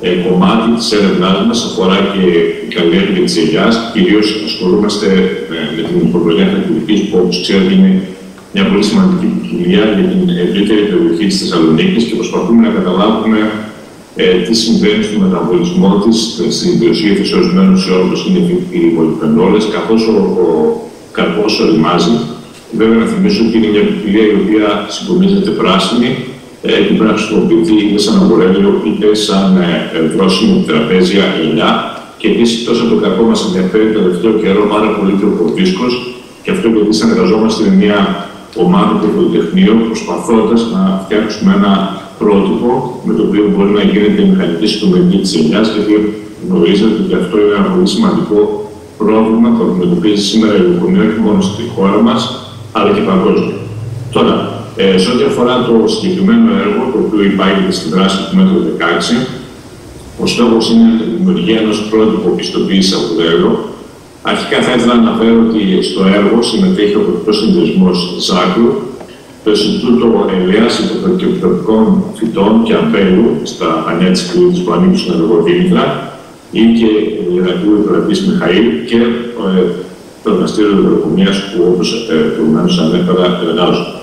ε, κομμάτι της έρευνάς μας αφορά και η καλλιέργεια της ελιάς. Κυρίως ασχολούμαστε ε, με την υποβολή ανθεκτικής που όπως ξέρετε είναι μια πολύ σημαντική ποικιλία για την ευρύτερη περιοχή της Θεσσαλονίκης και προσπαθούμε να καταλάβουμε ε, τι συμβαίνει στο μεταβολισμό της στην περιοχή της ορισμένου σε όπω είναι οι πολυφενόλε, καθώς ο, ο καρπός οριμάζει. Βέβαια, να θυμίσω ότι είναι μια ποικιλία η οποία συγκομίζεται πράσινη ε, και πρέπει να χρησιμοποιηθεί είτε σαν αμπορέλιο είτε σαν ε, βρόσιμο τραπέζια ελιά. Και επίσης τόσο το καρπό μας ενδιαφέρει τελευταίο καιρό πάρα πολύ και ο κορδίσκο, και αυτό γιατί συνεργαζόμαστε με μια ομάδα του Πολυτεχνείου, προσπαθώντας να φτιάξουμε ένα πρότυπο με το οποίο μπορεί να γίνεται η μηχανική συντομική της ελιά, γιατί γνωρίζετε ότι αυτό είναι ένα πολύ σημαντικό πρόβλημα που αντιμετωπίζει σήμερα η λογοκομεία όχι μόνο στη χώρα μας, αλλά και παγκόσμια. Τώρα, ε, σε ό,τι αφορά το συγκεκριμένο έργο, το οποίο υπάρχει στη δράση του μέτρου 16, ο στόχος είναι η δημιουργία ενός πρότυπου πιστοποίησης από το έργο. Αρχικά θα ήθελα να αναφέρω ότι στο έργο συμμετέχει ο Κρατικό Συνδεσμός Ζάκρου, το Ινστιτούτο Ελέα Υποτροπικών Φυτών και Αμπέλου στα πανιά της Κρήτη που ανήκουν στην Εργοδήμητρα ή και η Ιεραρχικού Υπηρετή Μιχαήλ και ε, το Εργαστήριο Δευτεροκομεία που όπως ε, προηγουμένως ανέφερα εργάζονται.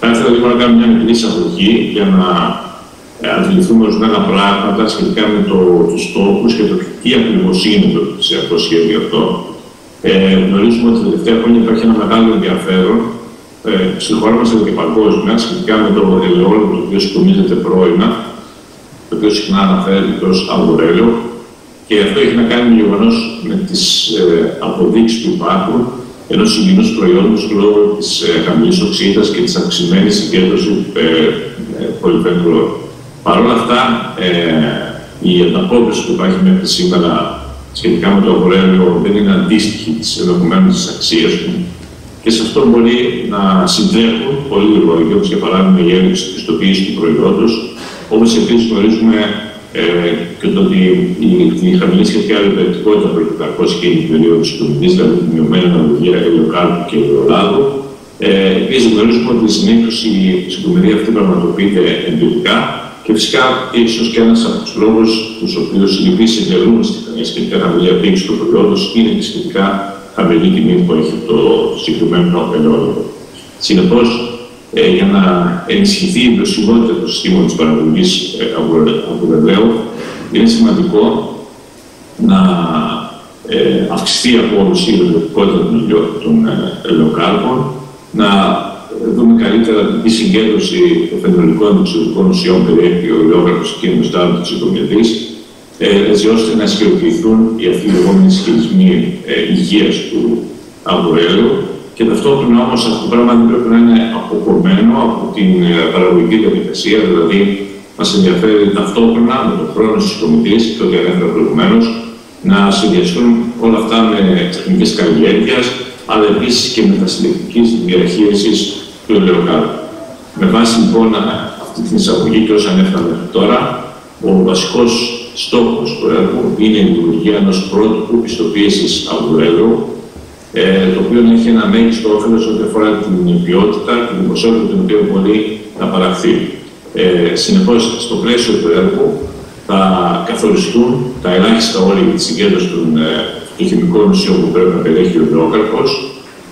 Θα ήθελα λίγο να κάνω μια μικρή εισαγωγή για να ε, αντιληφθούμε ορισμένα πράγματα σχετικά με το, τους στόχους και το τι ακριβώς είναι το θυσιακό σχέδιο αυτό. Ε, γνωρίζουμε ότι τα τελευταία χρόνια υπάρχει ένα μεγάλο ενδιαφέρον ε, στη χώρα μα αλλά και παγκόσμια σχετικά με το ελαιόλογο το οποίο σκομίζεται πρώιμα, το οποίο συχνά αναφέρεται ω αμπορέλαιο. Και αυτό έχει να κάνει με γεγονός με τις ε, αποδείξεις που υπάρχουν ενός υγιεινούς προϊόντος λόγω της ε, χαμηλής οξύτητας και της αυξημένης συγκέντρωσης ε, ε, Παρ' όλα αυτά, ε, η ανταπόκριση που υπάρχει μέχρι σήμερα σχετικά με το αμπορέλαιο δεν είναι αντίστοιχη της ενδεχομένω της αξίας του και σε αυτό μπορεί να συντρέχουν πολύ λόγοι, όπως για παράδειγμα η έλλειψη της πιστοποίησης του προϊόντος, όπως επίσης γνωρίζουμε ε, και το ότι η, η χαμηλή σχετικά λιπερτικότητα που έχει καρπώσει και την περίοδο της οικονομικής, δηλαδή τη μειωμένη αναλογία ελαιοκάρπου και ελαιολάδου. Ε, Επίσης γνωρίζουμε ότι συνήθω η συγκομιδία αυτή πραγματοποιείται εμπειρικά και φυσικά ίσως και ένας από τους λόγους τους οποίους οι οποίοι συγκερούν στη σχετικά χαμηλή απήξη του προϊόντος είναι και σχετικά χαμηλή τιμή που έχει το συγκεκριμένο ελαιόλογο. Συνεπώς, ε, για να ενισχυθεί η βιωσιμότητα του συστήματος παραγωγής ε, αμπουρελαίου, είναι σημαντικό να ε, αυξηθεί από όλους η βιωσιμότητα των ε, ελαιοκάρπων, να δούμε καλύτερα τι συγκέντρωση των φαινολικών εξωτικών ουσιών περιέχει ο ελαιόγραφο εκείνο στάδιο τη οικογένεια, ε, έτσι ώστε να ισχυροποιηθούν οι αυτοί οι λεγόμενοι ισχυρισμοί ε, υγείας του αμπορέλαιου και ταυτόχρονα όμως αυτό το πράγμα δεν πρέπει να είναι αποκομμένο από την ε, παραγωγική διαδικασία, δηλαδή μας ενδιαφέρει ταυτόχρονα με τον χρόνο τη κομιτή, το ότι ανέφερα προηγουμένως, να συνδυαστούν όλα αυτά με τεχνικές καλλιέργειας, αλλά επίσης και με τα συλλεκτική διαχείρισης του ελαιοκάρου. Με βάση λοιπόν αυτή την εισαγωγή και όσα ανέφερα μέχρι τώρα, ο βασικός στόχος του έργου είναι η δημιουργία ενός πρότυπου πιστοποίησης αμπουρέλου, ε, το οποίο να έχει ένα μέγιστο όφελος ό,τι αφορά την ποιότητα και την ποσότητα την οποία μπορεί να παραχθεί. Ε, Συνεπώς, στο πλαίσιο του έργου θα καθοριστούν τα ελάχιστα όρια για τη συγκέντρωση των ε, χημικών ουσιών που πρέπει να περιέχει ο υδρόκαρπο.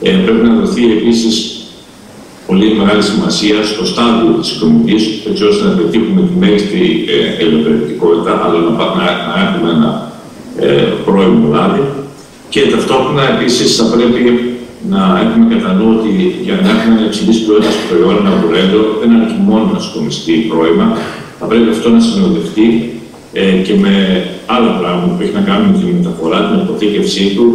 Ε, πρέπει να δοθεί επίσης πολύ μεγάλη σημασία στο στάδιο της οικονομικής, έτσι ώστε να πετύχουμε τη μέγιστη ε, ελευθερωτικότητα, αλλά να, να, να έχουμε ένα ε, πρώιμο λάδι. Και ταυτόχρονα επίσης θα πρέπει να έχουμε κατά νου ότι για να έχουμε ένα υψηλή ποιότητα προϊόν, ένα μπουρέντο, δεν αρκεί μόνο να σκομιστεί πρώιμα, θα πρέπει αυτό να συνοδευτεί ε, και με άλλα πράγματα που έχει να κάνουν με τη μεταφορά, την αποθήκευσή του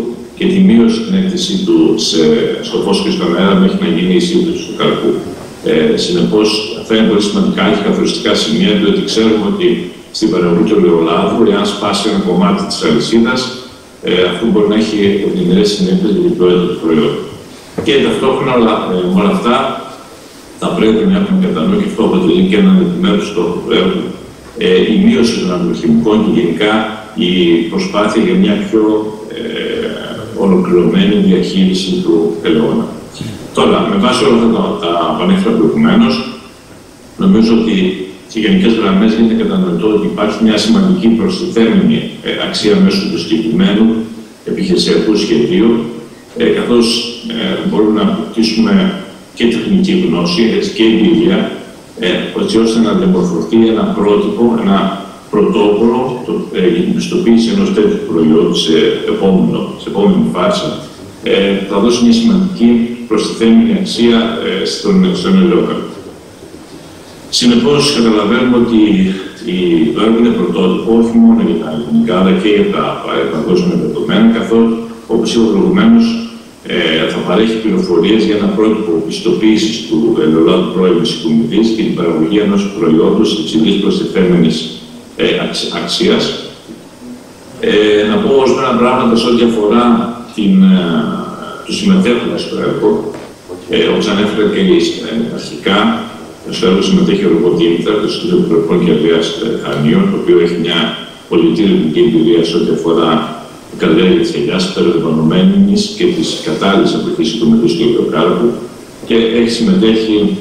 και τη μείωση στην έκθεσή του σε, στο φως και στον αέρα μέχρι να γίνει η σύμπτωση του καρπού. Ε, Συνεπώς, αυτά είναι πολύ σημαντικά και καθοριστικά σημεία, διότι ξέρουμε ότι στην παραγωγή του ελαιολάδου, εάν σπάσει ένα κομμάτι της αλυσίδας, ε, αυτό μπορεί να έχει οδυνηρέ συνέπειες για την ποιότητα του προϊόντος. Και ταυτόχρονα ε, με όλα αυτά θα πρέπει να έχουμε κατά νου και αυτό αποτελεί και έναν επιμέρους στόχο του έργου, ε, η μείωση των αγροχημικών και γενικά η προσπάθεια για μια πιο ε, ολοκληρωμένη διαχείριση του ελαιόνα. Τώρα, με βάση όλα αυτά τα, τα προηγουμένως, νομίζω ότι σε γενικές γραμμές γίνεται κατανοητό ότι υπάρχει μια σημαντική προστιθέμενη ε, αξία μέσω του συγκεκριμένου επιχειρησιακού σχεδίου, ε, καθώς ε, μπορούμε να αποκτήσουμε και τεχνική γνώση και εμπειρία, έτσι ώστε να διαμορφωθεί ένα πρότυπο, ένα πρωτόκολλο για την πιστοποίηση ενός τέτοιου προϊόντος σε, επόμενο, σε επόμενη φάση, θα δώσει μια σημαντική προστιθέμενη αξία στον, στον Συνεπώς, καταλαβαίνουμε ότι το έργο είναι πρωτότυπο όχι μόνο για τα ελληνικά, αλλά και για τα παγκόσμια δεδομένα, καθώς, όπως είπα προηγουμένως, ε, θα παρέχει πληροφορίες για ένα πρότυπο πιστοποίησης του ελαιολάδου πρώιμη συγκομιδή και την παραγωγή ενός προϊόντος υψηλής προστιθέμενης ε, αξίας. Ε, να πω ορισμένα πράγματα σε ό,τι αφορά την, ε, τους συμμετέχοντες στο έργο. Ε, Όπως ανέφερα και αρχικά, στο έργο συμμετέχει ο Ρομποτήμητρα, το Ινστιτούτο Επιτροπών και Αδεία Χανίων, το οποίο έχει μια πολιτική εμπειρία σε ό,τι αφορά την καλλιέργεια της ελιάς, περιλαμβανομένη και της κατάλληλη αποχή του του ηλιοκάρπου και έχει συμμετέχει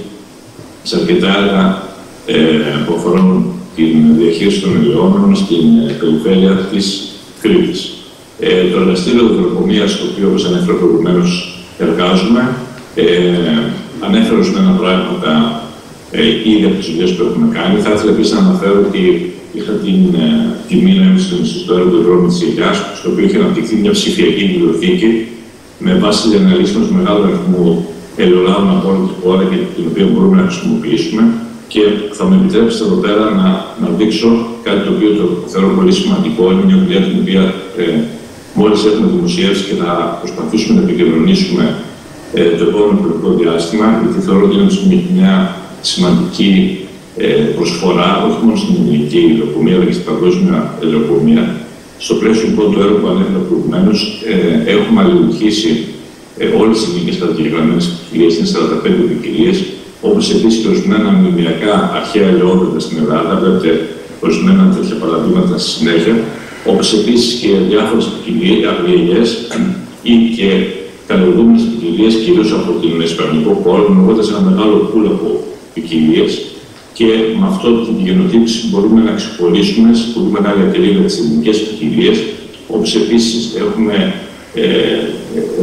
σε αρκετά έργα ε, που αφορούν την διαχείριση των ελαιώνων στην ε, περιφέρεια της Κρήτης. Ε, το εργαστήριο δρομοκομεία, το οποίο όπως ανέφερα προηγουμένως εργάζομαι, ε, ανέφερε ορισμένα πράγματα ε, ήδη από τις δουλειές που έχουμε κάνει. Θα ήθελα επίσης να αναφέρω ότι είχα την ε, τιμή να είμαι στο έργο του δρόμου τη Ελιά, στο οποίο είχε αναπτυχθεί μια ψηφιακή βιβλιοθήκη με βάση την αναλύση ενός μεγάλου αριθμού ελαιολάδων από όλη τη χώρα και την οποία μπορούμε να χρησιμοποιήσουμε. Και θα με επιτρέψετε εδώ πέρα να, να δείξω κάτι το οποίο το θεωρώ πολύ σημαντικό. Είναι μια δουλειά την οποία ε, μόλις έχουμε δημοσιεύσει και θα προσπαθήσουμε να επικοινωνήσουμε ε, το επόμενο χρονικό διάστημα, γιατί θεωρώ ότι είναι μια σημαντική ε, προσφορά, όχι μόνο στην ελληνική ηλιοκομεία, αλλά και στην παγκόσμια ηλιοκομεία. Στο πλαίσιο λοιπόν του έργου που ανέφερα προηγουμένως, ε, έχουμε αλληλουχήσει ε, όλες τι ελληνικέ καταγεγραμμένε ποικιλίε, είναι 45 ποικιλίες, όπως επίσης και ορισμένα μνημιακά αρχαία ελαιόδοντα στην Ελλάδα. Βλέπετε ορισμένα τέτοια παραδείγματα στη συνέχεια. Όπως επίσης και διάφορες ποικιλίε, αγριελιέ ή και καλλιεργούμενε ποικιλίες, κυρίως από την Ισπανικό πόλεμο, έχοντας ένα μεγάλο πουλ από ποικιλίες και με αυτό την γενοτύπηση μπορούμε να ξεχωρίσουμε σε πολύ μεγάλη ακρίβεια τις ελληνικές ποικιλίες, όπως επίσης έχουμε, ε,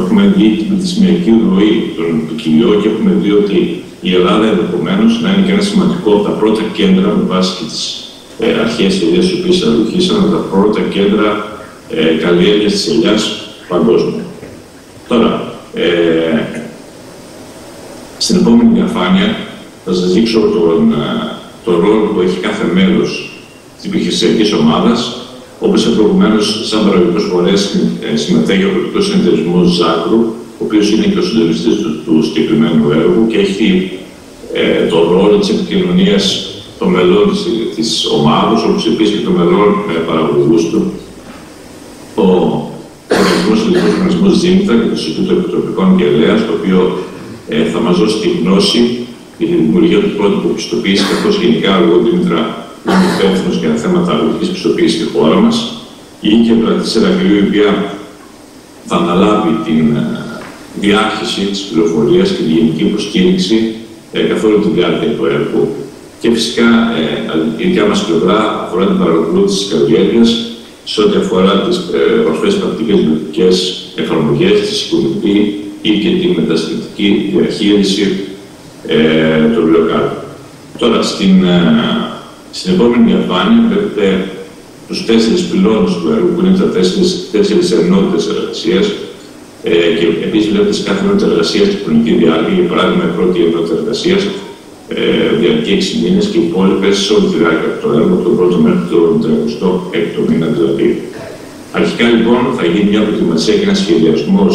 έχουμε δει την πληθυσμιακή ροή των ποικιλιών και έχουμε δει ότι η Ελλάδα ενδεχομένως να είναι και ένα σημαντικό από τα πρώτα κέντρα με βάση και τις ε, αρχές ελιά τι οποίες αναλογήσαμε, τα πρώτα κέντρα ε, καλλιέργειας της ελιάς παγκόσμια. Τώρα, ε, στην επόμενη διαφάνεια θα σας δείξω τον, τον ρόλο που έχει κάθε μέλος της επιχειρησιακής ομάδας. Όπως προηγουμένως, σαν παραγωγικός φορέας ε, συμμετέχει ο Πολιτικός Συνεταιρισμός Ζάκρου, ο οποίος είναι και ο συντονιστής του, του συγκεκριμένου έργου και έχει ε, τον ρόλο της επικοινωνίας των μελών της, της ομάδας, όπως επίσης και των μελών ε, παραγωγούς του. Ο Οργανισμός Ελληνικός Οργανισμός Ζήμητρα και το Ινστιτούτο Επιτροπικών και Ελέας, το οποίο ε, θα μας δώσει τη γνώση για τη δημιουργία του πρότυπου πιστοποίηση, καθώς γενικά ο Δήμητρα είναι υπεύθυνος για θέματα αγροτική πιστοποίησης στη χώρα μας. Η οίκια τη Ερακλείου, η οποία θα αναλάβει την ε, διάχυση της πληροφορίας και τη γενική υποστήριξη ε, καθ' όλη τη διάρκεια του έργου. Και φυσικά ε, η δικιά μας πλευρά αφορά την παρακολούθηση της καλλιέργειας σε ό,τι αφορά τις ε, ορφέ πρακτικές βιβλιοτικέ εφαρμογές, τη συγκομιδή ή και τη μεταστατική διαχείριση ε, το βιβλιοκάρτο. Τώρα, στην, ε, στην επόμενη διαφάνεια βλέπετε τους τέσσερις πυλώνες του έργου, που είναι τα τέσσερις, τέσσερις ενότητες εργασίας, ε, και επίσης βλέπετε σε κάθε ενότητα εργασία της χρονικής διάρκεια, για παράδειγμα, η πρώτη ενότητα εργασίας ε, διαρκεί 6 μήνες και οι υπόλοιπες σε όλη τη διάρκεια του έργου, από τον πρώτο μέχρι τον 36ο μήνα δηλαδή. Αρχικά λοιπόν θα γίνει μια προετοιμασία και ένα σχεδιασμός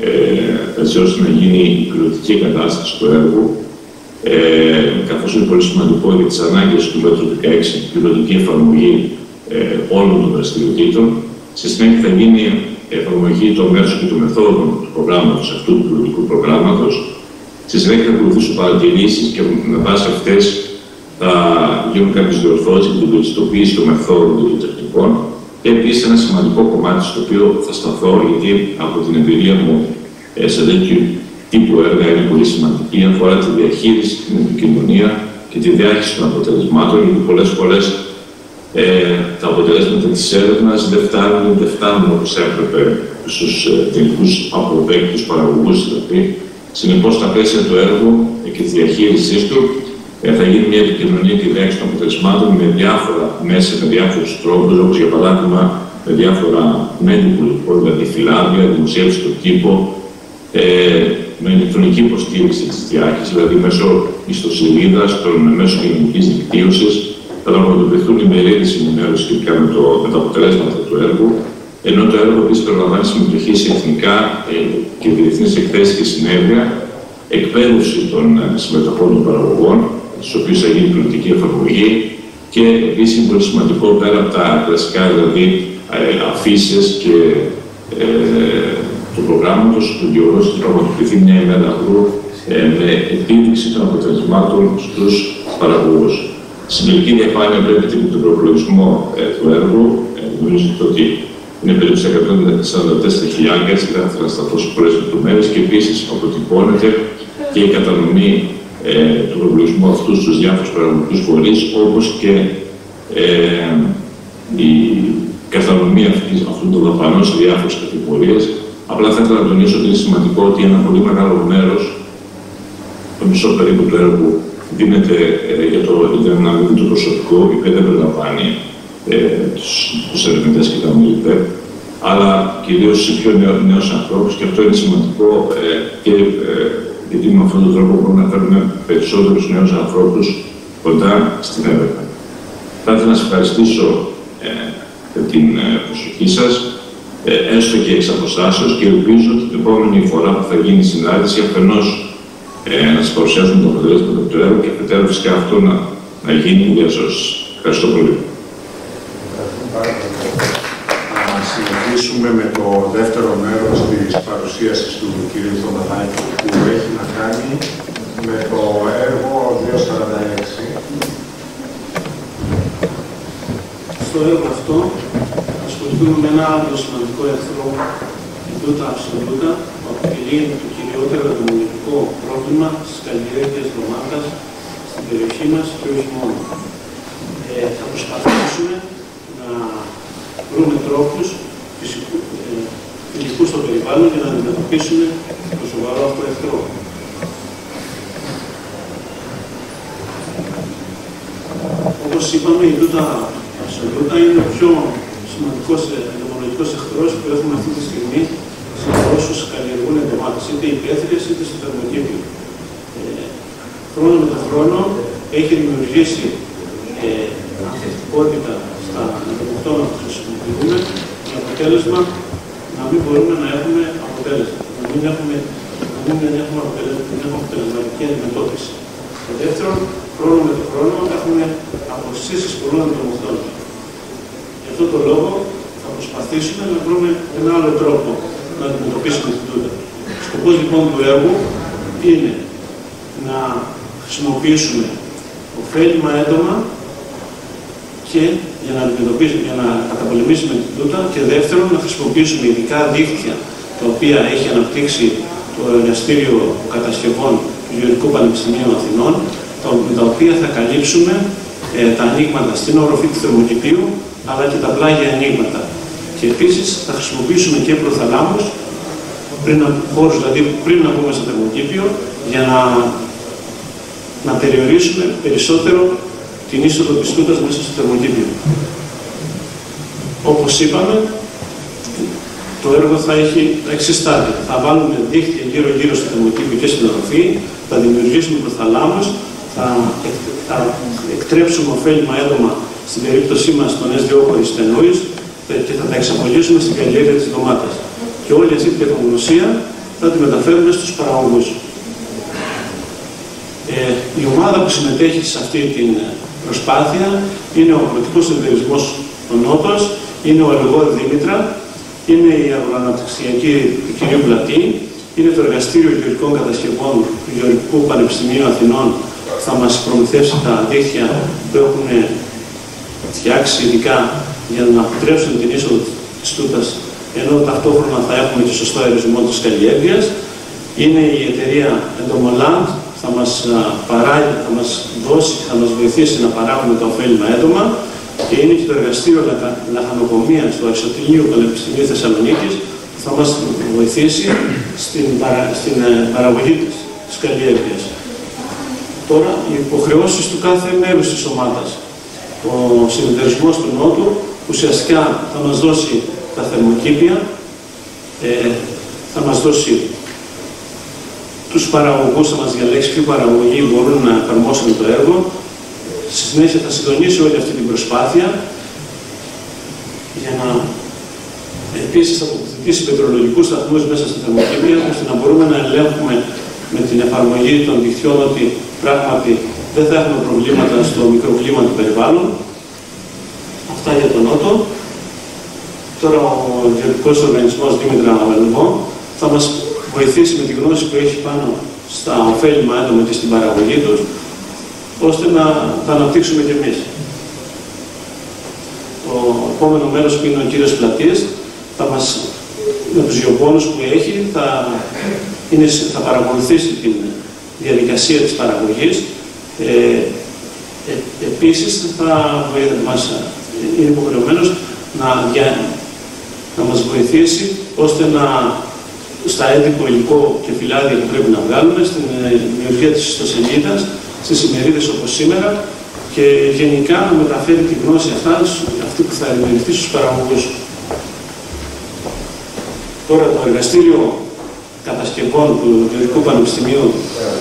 ε, έτσι ώστε να γίνει η πιλωτική κατάσταση του έργου, ε, καθώς είναι πολύ σημαντικό για τις ανάγκες του μέτρου 16, η πιλωτική εφαρμογή ε, όλων των δραστηριοτήτων. Στη συνέχεια θα γίνει η εφαρμογή των μέσων και των μεθόδων του προγράμματος, αυτού του πιλωτικού προγράμματος. Στη συνέχεια θα ακολουθήσουν παρατηρήσεις και με βάση αυτές θα γίνουν κάποιες διορθώσεις για την πιστοποίηση των μεθόδων και των τεχνικών και επίσης ένα σημαντικό κομμάτι στο οποίο θα σταθώ, γιατί από την εμπειρία μου ε, σε τέτοιου τύπου έργα είναι πολύ σημαντική, αφορά τη διαχείριση, την επικοινωνία και τη διάχυση των αποτελεσμάτων, γιατί πολλές φορές ε, τα αποτελέσματα της έρευνας δεν φτάνουν, δεν φτάνουν όπως έπρεπε στους ε, τελικούς αποδέκτους παραγωγούς δηλαδή. Συνεπώς, στα πλαίσια του έργου και της διαχείρισής του, ε, θα γίνει μια επικοινωνία και διάχυση των αποτελεσμάτων με διάφορα μέσα, με διάφορους τρόπους, όπως για παράδειγμα με διάφορα medical report, δηλαδή φυλάδια, δημοσίευση στον κήπο, ε, με ηλεκτρονική υποστήριξη της διάχυσης, δηλαδή μέσω ιστοσελίδας, των μέσων κοινωνική δικτύωσης, θα πραγματοποιηθούν ημερίδε ενημέρωση σχετικά με, το, με τα αποτελέσματα του έργου, ενώ το έργο επίσης περιλαμβάνει συμμετοχή σε εθνικά ε, και διεθνείς εκθέσεις και συνέδρια, εκπαίδευση των ε, συμμετοχών των παραγωγών, στους οποίους θα γίνει πολιτική εφαρμογή, και επίσης είναι πολύ σημαντικό πέρα από τα κλασικά δηλαδή ε, αφήσεις και ε, του προγράμματος του γεγονός ότι θα πραγματοποιηθεί μια ημέρα αγρού ε, με επίδειξη των αποτελεσμάτων στους παραγωγούς. Στην τελική διαφάνεια πρέπει τον προπολογισμό ε, του έργου. Ε, γνωρίζετε ότι είναι περίπου 144 χιλιάδες και θα ήθελα να σταθώ σε πολλές λεπτομέρειες και επίσης αποτυπώνεται και η κατανομή ε, του προπολογισμού αυτού στους διάφορους παραγωγικούς φορείς, όπως και ε, η καθαρομή αυτών των δαπανών σε διάφορες κατηγορίες. Απλά θα ήθελα να τονίσω ότι είναι σημαντικό ότι ένα πολύ μεγάλο μέρος, το μισό περίπου του έργου, δίνεται ε, για, το, για να δίνει το προσωπικό, η οποία δεν περιλαμβάνει ε, τους ερευνητές και τα μιλητέ, αλλά κυρίως σε πιο νέους ανθρώπους και αυτό είναι σημαντικό ε, και ε, γιατί με αυτόν τον τρόπο μπορούμε να φέρουμε περισσότερους νέους ανθρώπους κοντά στην έρευνα. Θα ήθελα να σας ευχαριστήσω ε, για την ε, προσοχή σας, ε, έστω και εξ αποστάσεως και ελπίζω ότι την επόμενη φορά που θα γίνει η συνάντηση αφενός ε, να σας παρουσιάσουμε το αποτελέσμα του έργου και αφετέρου φυσικά αυτό να, να γίνει για σας. Ευχαριστώ πολύ. Να συνεχίσουμε με το δεύτερο μέρος της παρουσίασης του κ. Θωματάκη που έχει να κάνει με το έργο 246 στο έργο αυτό ασχοληθούμε με ένα άλλο σημαντικό εχθρό, την τούτα absoluta, που αποτελεί το κυριότερο δημιουργικό πρόβλημα στι καλλιέργειε ντομάτας στην περιοχή μας και όχι μόνο. Ε, θα προσπαθήσουμε να βρούμε τρόπους φυσικού ε, στο περιβάλλον για να αντιμετωπίσουμε το σοβαρό αυτό εχθρό. Όπως είπαμε, η τούτα Absoluta είναι ο πιο σημαντικός ενδομολογικός εχθρός που έχουμε αυτή τη στιγμή σε όσους καλλιεργούν ντομάτε, είτε υπαίθριε είτε στο θερμοκήπιο. Ε, χρόνο με τον χρόνο έχει δημιουργήσει ε, ανθεκτικότητα στα αντιμετωπιστώνα που χρησιμοποιούμε, με αποτέλεσμα να μην μπορούμε να έχουμε αποτέλεσμα, να μην έχουμε, να μην έχουμε, αποτέλεσμα, να έχουμε αποτελεσματική αντιμετώπιση. Και δεύτερον, χρόνο με τον χρόνο έχουμε αποσύσεις πολλών αντιμετωπιστών αυτόν τον λόγο θα προσπαθήσουμε να βρούμε ένα άλλο τρόπο να αντιμετωπίσουμε την τούτα. Ο σκοπός λοιπόν του έργου είναι να χρησιμοποιήσουμε ωφέλιμα έντομα και για να αντιμετωπίσουμε, για να καταπολεμήσουμε την τούτα και δεύτερον να χρησιμοποιήσουμε ειδικά δίκτυα τα οποία έχει αναπτύξει το εργαστήριο κατασκευών του Γεωργικού Πανεπιστημίου Αθηνών, με τα οποία θα καλύψουμε ε, τα ανοίγματα στην οροφή του θερμοκηπίου αλλά και τα πλάγια ανοίγματα. Και επίσης θα χρησιμοποιήσουμε και προθαλάμους, πριν, χώρους, δηλαδή πριν να μπούμε στο θερμοκήπιο, για να, να περιορίσουμε περισσότερο την είσοδο της τούτας μέσα στο θερμοκήπιο. Όπως είπαμε, το έργο θα έχει εξή στάδια. Θα βάλουμε δίχτυα γύρω-γύρω στο θερμοκήπιο και στην οροφή, θα δημιουργήσουμε προθαλάμους, θα, θα εκτρέψουμε ωφέλιμα έντομα στην περίπτωσή μας των S2 χωρί και θα τα εξαπολύσουμε στην καλλιέργεια της ντομάτας. Και όλη αυτή την τεχνογνωσία θα τη μεταφέρουμε στους παραγωγούς. Ε, η ομάδα που συμμετέχει σε αυτή την προσπάθεια είναι ο Αγροτικός Συνεταιρισμό ο Νότος, είναι ο Εργόρ Δήμητρα, είναι η Αγροαναπτυξιακή του κ. Πλατή, είναι το Εργαστήριο Γεωργικών Κατασκευών του Γεωργικού Πανεπιστημίου Αθηνών θα μας προμηθεύσει τα δίχτυα που έχουν φτιάξει ειδικά για να αποτρέψουν την είσοδο της τούτας, ενώ ταυτόχρονα θα έχουμε και σωστό αερισμό της καλλιέργειας. Είναι η εταιρεία Endomoland, θα μας, παράγει, θα μας δώσει, θα μας βοηθήσει να παράγουμε το ωφέλιμα έντομα και είναι και το εργαστήριο λαχανοκομείας του Αριστοτελείου Πανεπιστημίου Θεσσαλονίκης που θα μας βοηθήσει στην, παρα, στην ε, παραγωγή της, της καλλιέργειας. Τώρα, οι υποχρεώσεις του κάθε μέρους της ομάδας. Ο συνεταιρισμός του Νότου ουσιαστικά θα μας δώσει τα θερμοκήπια, ε, θα μας δώσει τους παραγωγούς, θα μας διαλέξει ποιοι παραγωγοί μπορούν να εφαρμόσουν το έργο. Στη συνέχεια θα συντονίσει όλη αυτή την προσπάθεια για να επίσης θα τοποθετήσει πετρολογικούς σταθμούς μέσα στα θερμοκήπια, ώστε να μπορούμε να ελέγχουμε με την εφαρμογή των δικτυών ότι πράγματι δεν θα έχουμε προβλήματα στο μικροκλίμα του περιβάλλον. Αυτά για τον Νότο. Τώρα ο Ιδιωτικός Οργανισμός Δήμητρα Αμελμό θα μας βοηθήσει με τη γνώση που έχει πάνω στα ωφέλιμα έντομα και στην παραγωγή τους, ώστε να τα αναπτύξουμε κι εμείς. Το επόμενο μέρος που είναι ο κύριος Πλατής, θα μας, με τους γεωπόνους που έχει, θα, είναι, θα παρακολουθήσει την διαδικασία της παραγωγής. Ε, ε, επίσης, θα μας, είναι υποχρεωμένος να, να μας βοηθήσει ώστε να στα έντυπο υλικό και φυλάδια που πρέπει να βγάλουμε, στην ε, δημιουργία της ιστοσελίδας, στις ημερίδες όπως σήμερα και γενικά να μεταφέρει τη γνώση αυτά, αυτή που θα δημιουργηθεί στους παραγωγούς. Τώρα το εργαστήριο κατασκευών του Γεωργικού Πανεπιστημίου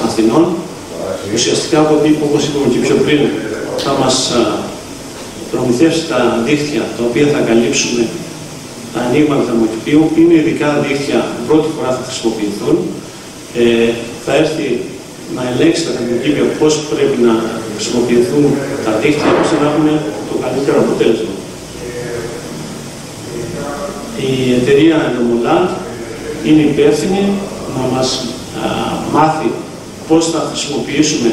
Αθηνών, ουσιαστικά όπως είπαμε και πιο πριν, θα μας προμηθεύσει τα δίχτυα τα οποία θα καλύψουμε τα ανοίγματα θερμοκηπίου είναι ειδικά δίχτυα που πρώτη φορά θα χρησιμοποιηθούν. Ε, θα έρθει να ελέγξει τα θερμοκήπια πώς πρέπει να χρησιμοποιηθούν τα δίχτυα ώστε να έχουμε το καλύτερο αποτέλεσμα. Η εταιρεία Νομολάντ είναι υπεύθυνη να μας μάθει πώς θα χρησιμοποιήσουμε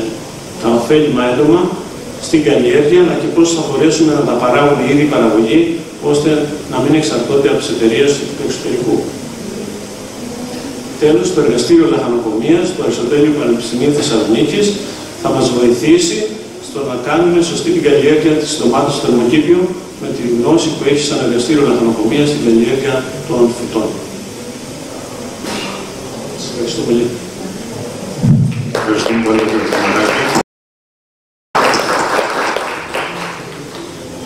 τα ωφέλιμα έντομα στην καλλιέργεια, αλλά και πώς θα μπορέσουμε να τα παράγουμε ήδη παραγωγή ώστε να μην εξαρτώνται από τις εταιρείες του εξωτερικού. Τέλος, το εργαστήριο λαχανοκομεία του Αριστοτέλειου Πανεπιστημίου Θεσσαλονίκης θα μας βοηθήσει στο να κάνουμε σωστή την καλλιέργεια της ντομάτα στο θερμοκήπιο με τη γνώση που έχει σαν εργαστήριο λαχανοκομεία στην καλλιέργεια των φυτών. Σας ευχαριστώ πολύ. Ευχαριστούμε πολύ, κύριε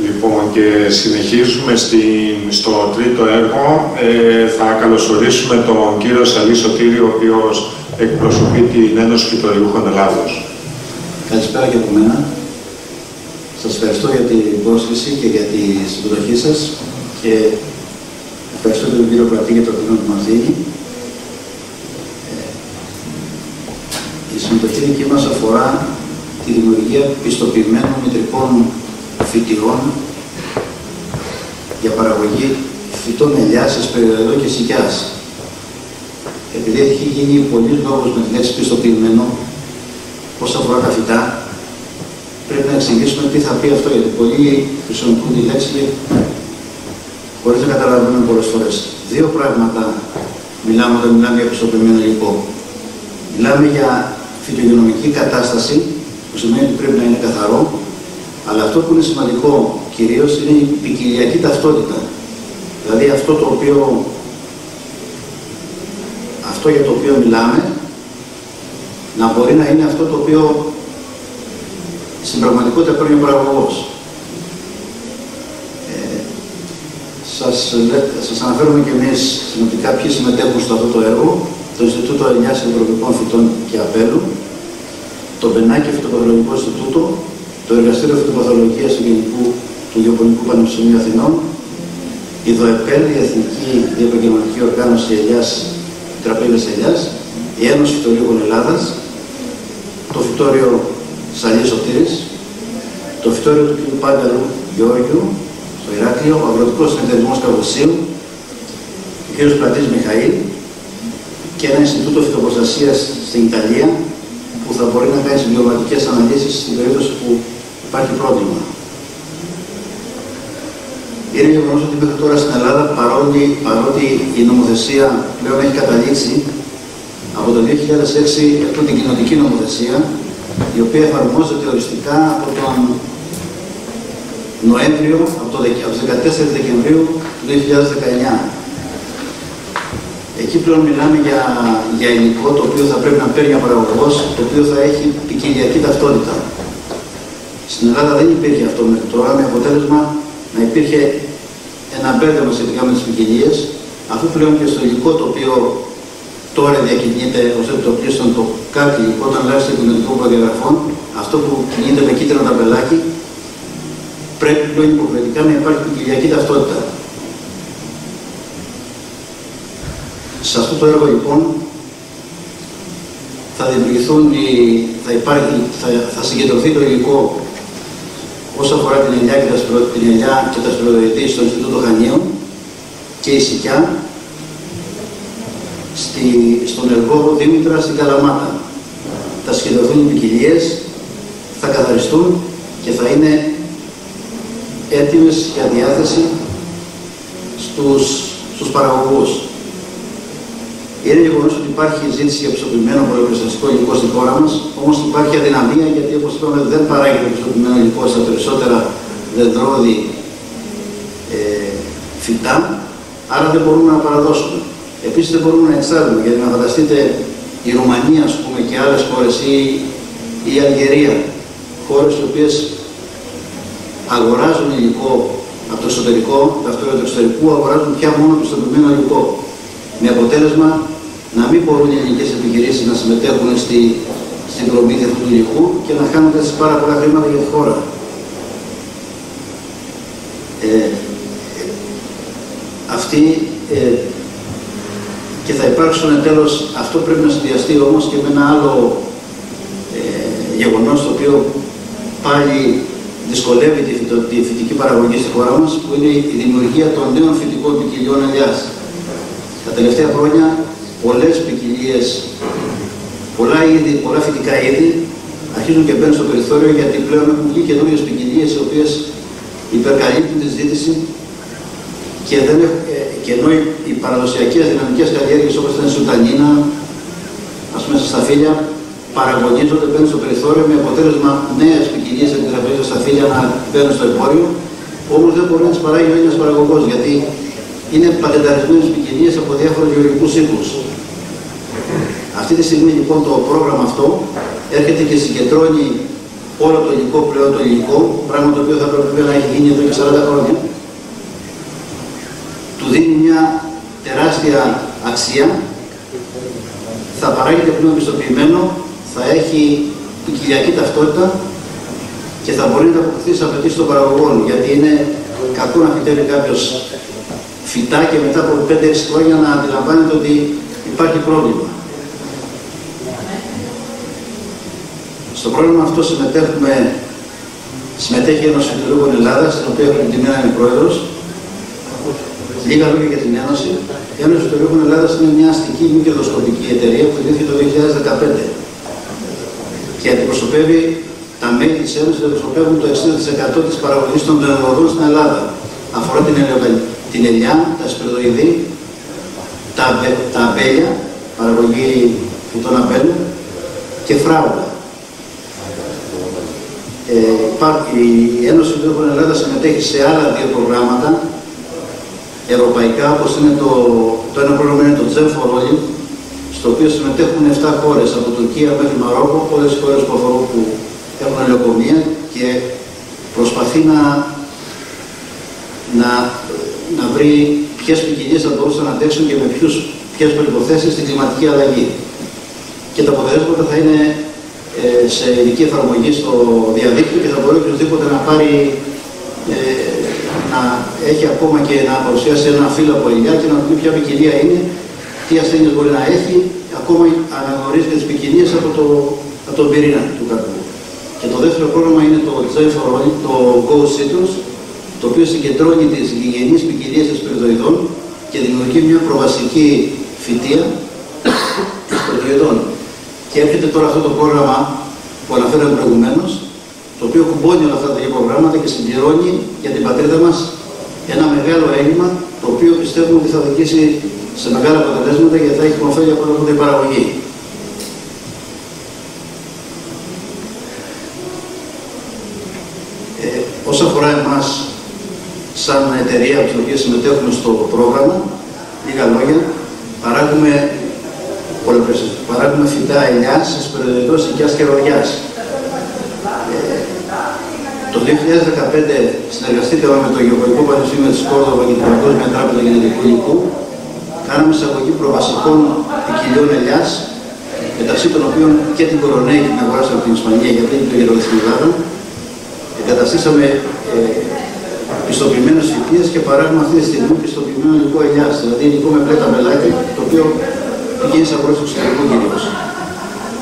Λοιπόν, και συνεχίζουμε στην, στο τρίτο έργο. Ε, θα καλωσορίσουμε τον κύριο Σαλή Σωτήριο, ο οποίος εκπροσωπεί την Ένωση Φυτοριούχων Ελλάδος. Καλησπέρα και από μένα. Σας ευχαριστώ για την πρόσκληση και για τη συμμετοχή σας και ευχαριστώ τον κύριο Κρατή για το χρόνο που μας δίνει. Ε, η συμμετοχή δική μας αφορά τη δημιουργία πιστοποιημένων μητρικών φυτιών για παραγωγή φυτών ελιάς, εσπεριδοειδών και σικιάς. Επειδή έχει γίνει πολλή λόγος με την λέξη πιστοποιημένο, όσον αφορά τα φυτά, πρέπει να εξηγήσουμε τι θα πει αυτό, γιατί πολλοί χρησιμοποιούν τη λέξη χωρίς να καταλαβαίνουμε πολλές φορές. Δύο πράγματα μιλάμε όταν μιλάμε για πιστοποιημένο υλικό. Μιλάμε για φυτογενομική κατάσταση, που σημαίνει ότι πρέπει να είναι καθαρό, αλλά αυτό που είναι σημαντικό κυρίως είναι η ποικιλιακή ταυτότητα. Δηλαδή αυτό το οποίο αυτό για το οποίο μιλάμε να μπορεί να είναι αυτό το οποίο στην πραγματικότητα παίρνει ο παραγωγός. Ε, σας, σας αναφέρουμε και εμείς συνοπτικά ποιοι συμμετέχουν στο αυτό το έργο, το Ινστιτούτο Ελληνιάς Ευρωπαϊκών Φυτών και Απέλου, το Μπενάκι Φυτοπαθολογικό Ινστιτούτο, το Εργαστήριο Φυτοπαθολογίας του, Γενικού, του Γεωπονικού Πανεπιστημίου Αθηνών, η ΔΟΕΠΕΛ, η Εθνική Διεπαγγελματική Οργάνωση Ελιάς, Τραπέζε Ελιάς, η Ένωση Φυτολίγων Ελλάδας, το φυτόριο Σαλής Σωτήρη, το φυτόριο του κ. Πάγκαλου Γεώργιου στο Ηράκλειο, ο Αγροτικός Συνεταιρισμός Καβοσίου, ο κ. Πλατής Μιχαήλ και ένα Ινστιτούτο Φυτοπροστασίας στην Ιταλία που θα μπορεί να κάνει συμπληρωματικές αναλύσεις στην περίπτωση που υπάρχει πρόβλημα. Είναι γεγονός ότι μέχρι τώρα στην Ελλάδα, παρότι, παρότι η νομοθεσία πλέον έχει καταλήξει από το 2006 από την κοινοτική νομοθεσία, η οποία εφαρμόζεται οριστικά από τον Νοέμβριο, από το 14 Δεκεμβρίου του 2019. Εκεί πλέον μιλάμε για, για υλικό το οποίο θα πρέπει να παίρνει ο παραγωγός, το οποίο θα έχει ποικιλιακή ταυτότητα. Στην Ελλάδα δεν υπήρχε αυτό μέχρι τώρα, με αποτέλεσμα να υπήρχε ένα μπέρδεμα σχετικά με τι ποικιλίες, αφού πλέον και στο υλικό το οποίο τώρα διακινείται ω επιτοπλίστων το κάτι υλικό, όταν αλλάζει το κοινωνικό προδιαγραφών, αυτό που κινείται με κίτρινο ταμπελάκι, πρέπει πλέον υποχρεωτικά να υπάρχει ποικιλιακή ταυτότητα. Σε αυτό το έργο λοιπόν θα δημιουργηθούν, θα, υπάρχει, θα, θα συγκεντρωθεί το υλικό όσο αφορά την ελιά και τα, την ελιά και τα σπυροδοειδή στο Ινστιτούτο Χανίων και η Σικιά στη, στον Εργόρο Δήμητρα στην Καλαμάτα. Θα συγκεντρωθούν οι ποικιλίες, θα καθαριστούν και θα είναι έτοιμες για διάθεση στους, στους παραγωγούς. Είναι γεγονός ότι υπάρχει ζήτηση για πιστοποιημένο προεπιστευτικό υλικό στη χώρα μας, όμως υπάρχει αδυναμία γιατί, όπως είπαμε, δεν παράγεται πιστοποιημένο υλικό στα περισσότερα δεντρώδη ε, φυτά, άρα δεν μπορούμε να παραδώσουμε. Επίσης δεν μπορούμε να εξάρτουμε, γιατί να φανταστείτε η Ρουμανία, ας πούμε, και άλλες χώρες ή η Αλγερία, χώρες οι οποίες αγοράζουν υλικό από το εσωτερικό, ταυτόχρονα του εξωτερικού, αγοράζουν πια μόνο πιστοποιημένο υλικό. Με αποτέλεσμα να μην μπορούν οι ελληνικές επιχειρήσεις να συμμετέχουν στη, στην προμήθεια του υλικού και να χάνουν έτσι πάρα πολλά χρήματα για τη χώρα. Ε, αυτή ε, και θα υπάρξουν τέλος, αυτό πρέπει να συνδυαστεί όμως και με ένα άλλο ε, γεγονός το οποίο πάλι δυσκολεύει τη, φυτο, τη φυτική παραγωγή στη χώρα μας που είναι η δημιουργία των νέων φυτικών ποικιλιών ελιάς. Τα τελευταία χρόνια πολλές ποικιλίες, πολλά, είδη, πολλά φυτικά είδη αρχίζουν και μπαίνουν στο περιθώριο γιατί πλέον έχουν βγει καινούριες ποικιλίες οι οποίες υπερκαλύπτουν τη ζήτηση και, δεν έχουν, ε, και ενώ οι, οι παραδοσιακές δυναμικές καλλιέργειες όπως ήταν η Σουτανίνα, ας πούμε στα σταφύλια, παραγωνίζονται, μπαίνουν στο περιθώριο με αποτέλεσμα νέες ποικιλίες επιτραπέζια στα φύλλα να μπαίνουν στο εμπόριο. Όμως δεν μπορεί να τις παράγει ο Έλληνα παραγωγός γιατί είναι πατενταρισμένε ποικιλίες από διάφορους γεωργικούς κύκλου. Αυτή τη στιγμή λοιπόν το πρόγραμμα αυτό έρχεται και συγκεντρώνει όλο το υλικό πλέον το υλικό, πράγμα το οποίο θα πρέπει να έχει γίνει εδώ και 40 χρόνια. Του δίνει μια τεράστια αξία, θα παράγεται πλέον πιστοποιημένο, θα έχει ποικιλιακή ταυτότητα και θα μπορεί να αποκτήσει τις απαιτήσεις των παραγωγών. Γιατί είναι κακό να φυτεύει κάποιος φυτά και μετά από 5-6 χρόνια να αντιλαμβάνεται ότι υπάρχει πρόβλημα. Στο πρόγραμμα αυτό συμμετέχουμε, συμμετέχει η Ένωση Φυτουργών Ελλάδας, στην οποία έχω την τιμή να είμαι πρόεδρος. Λίγα λόγια για την Ένωση. Η Ένωση Φυτουργών Ελλάδας είναι μια αστική μη κερδοσκοπική εταιρεία που ιδρύθηκε το 2015 και αντιπροσωπεύει τα μέλη της Ένωσης αντιπροσωπεύουν το 60% της παραγωγής των δεδομένων στην Ελλάδα. Αφορά την, την ελιά, τα σπερδοειδή, τα, τα αμπέλια, παραγωγή φυτών αμπέλων και φράουλα. Ε, η Ένωση Φυτών Ελλάδα συμμετέχει σε άλλα δύο προγράμματα ευρωπαϊκά, όπως είναι το, το ένα πρόγραμμα είναι το Gem for Olive, στο οποίο συμμετέχουν 7 χώρες από Τουρκία μέχρι Μαρόκο, όλε οι χώρες που αφορούν που έχουν ελαιοκομεία και προσπαθεί να, να, να βρει ποιες ποικιλίες θα μπορούσαν να αντέξουν και με ποιες προποθέσει στην κλιματική αλλαγή. Και τα αποτελέσματα θα είναι ε, σε ειδική εφαρμογή στο διαδίκτυο και θα μπορεί οποιοδήποτε να πάρει ε, να έχει ακόμα και να παρουσιάσει ένα φύλλο από ελιά και να δει ποια ποικιλία είναι τι ασθένειες μπορεί να έχει, ακόμα αναγνωρίζεται τις ποικιλίες από, το, από τον πυρήνα του καρπού. Και το δεύτερο πρόγραμμα είναι το το Go Citrus, το οποίο συγκεντρώνει τις γηγενείς ποικιλίες εσπεριδοειδών και δημιουργεί μια προβασική φυτεία [coughs] εσπεριδοειδών. Και έρχεται τώρα αυτό το πρόγραμμα που αναφέραμε προηγουμένως, το οποίο κουμπώνει όλα αυτά τα δύο προγράμματα και συμπληρώνει για την πατρίδα μας ένα μεγάλο έλλειμμα, το οποίο πιστεύουμε ότι θα οδηγήσει σε μεγάλα αποτελέσματα γιατί θα έχει ωφέλεια από την παραγωγή. Ε, όσον αφορά εμάς, σαν εταιρεία από συμμετέχουμε στο πρόγραμμα, λίγα λόγια, παράγουμε παράγουμε φυτά ελιά σε περιοδητός οικιάς και ρογιάς. Ε, το 2015 συνεργαστήκαμε με το Γεωργικό Πανεπιστήμιο της Κόρδοβα και την Παγκόσμια Τράπεζα Γενετικού Υλικού. Κάναμε εισαγωγή προβασικών ποικιλιών ελιάς, μεταξύ των οποίων και την κορονέη την αγοράσαμε από την Ισπανία γιατί είναι το γερό στην Ελλάδα. Εγκαταστήσαμε ε, πιστοποιημένες φοιτίες και παράγουμε αυτή τη στιγμή πιστοποιημένο υλικό ελιάς, δηλαδή υλικό με πλέτα μελάκι, το οποίο πηγαίνει σε αγορές του εξωτερικού κυρίως.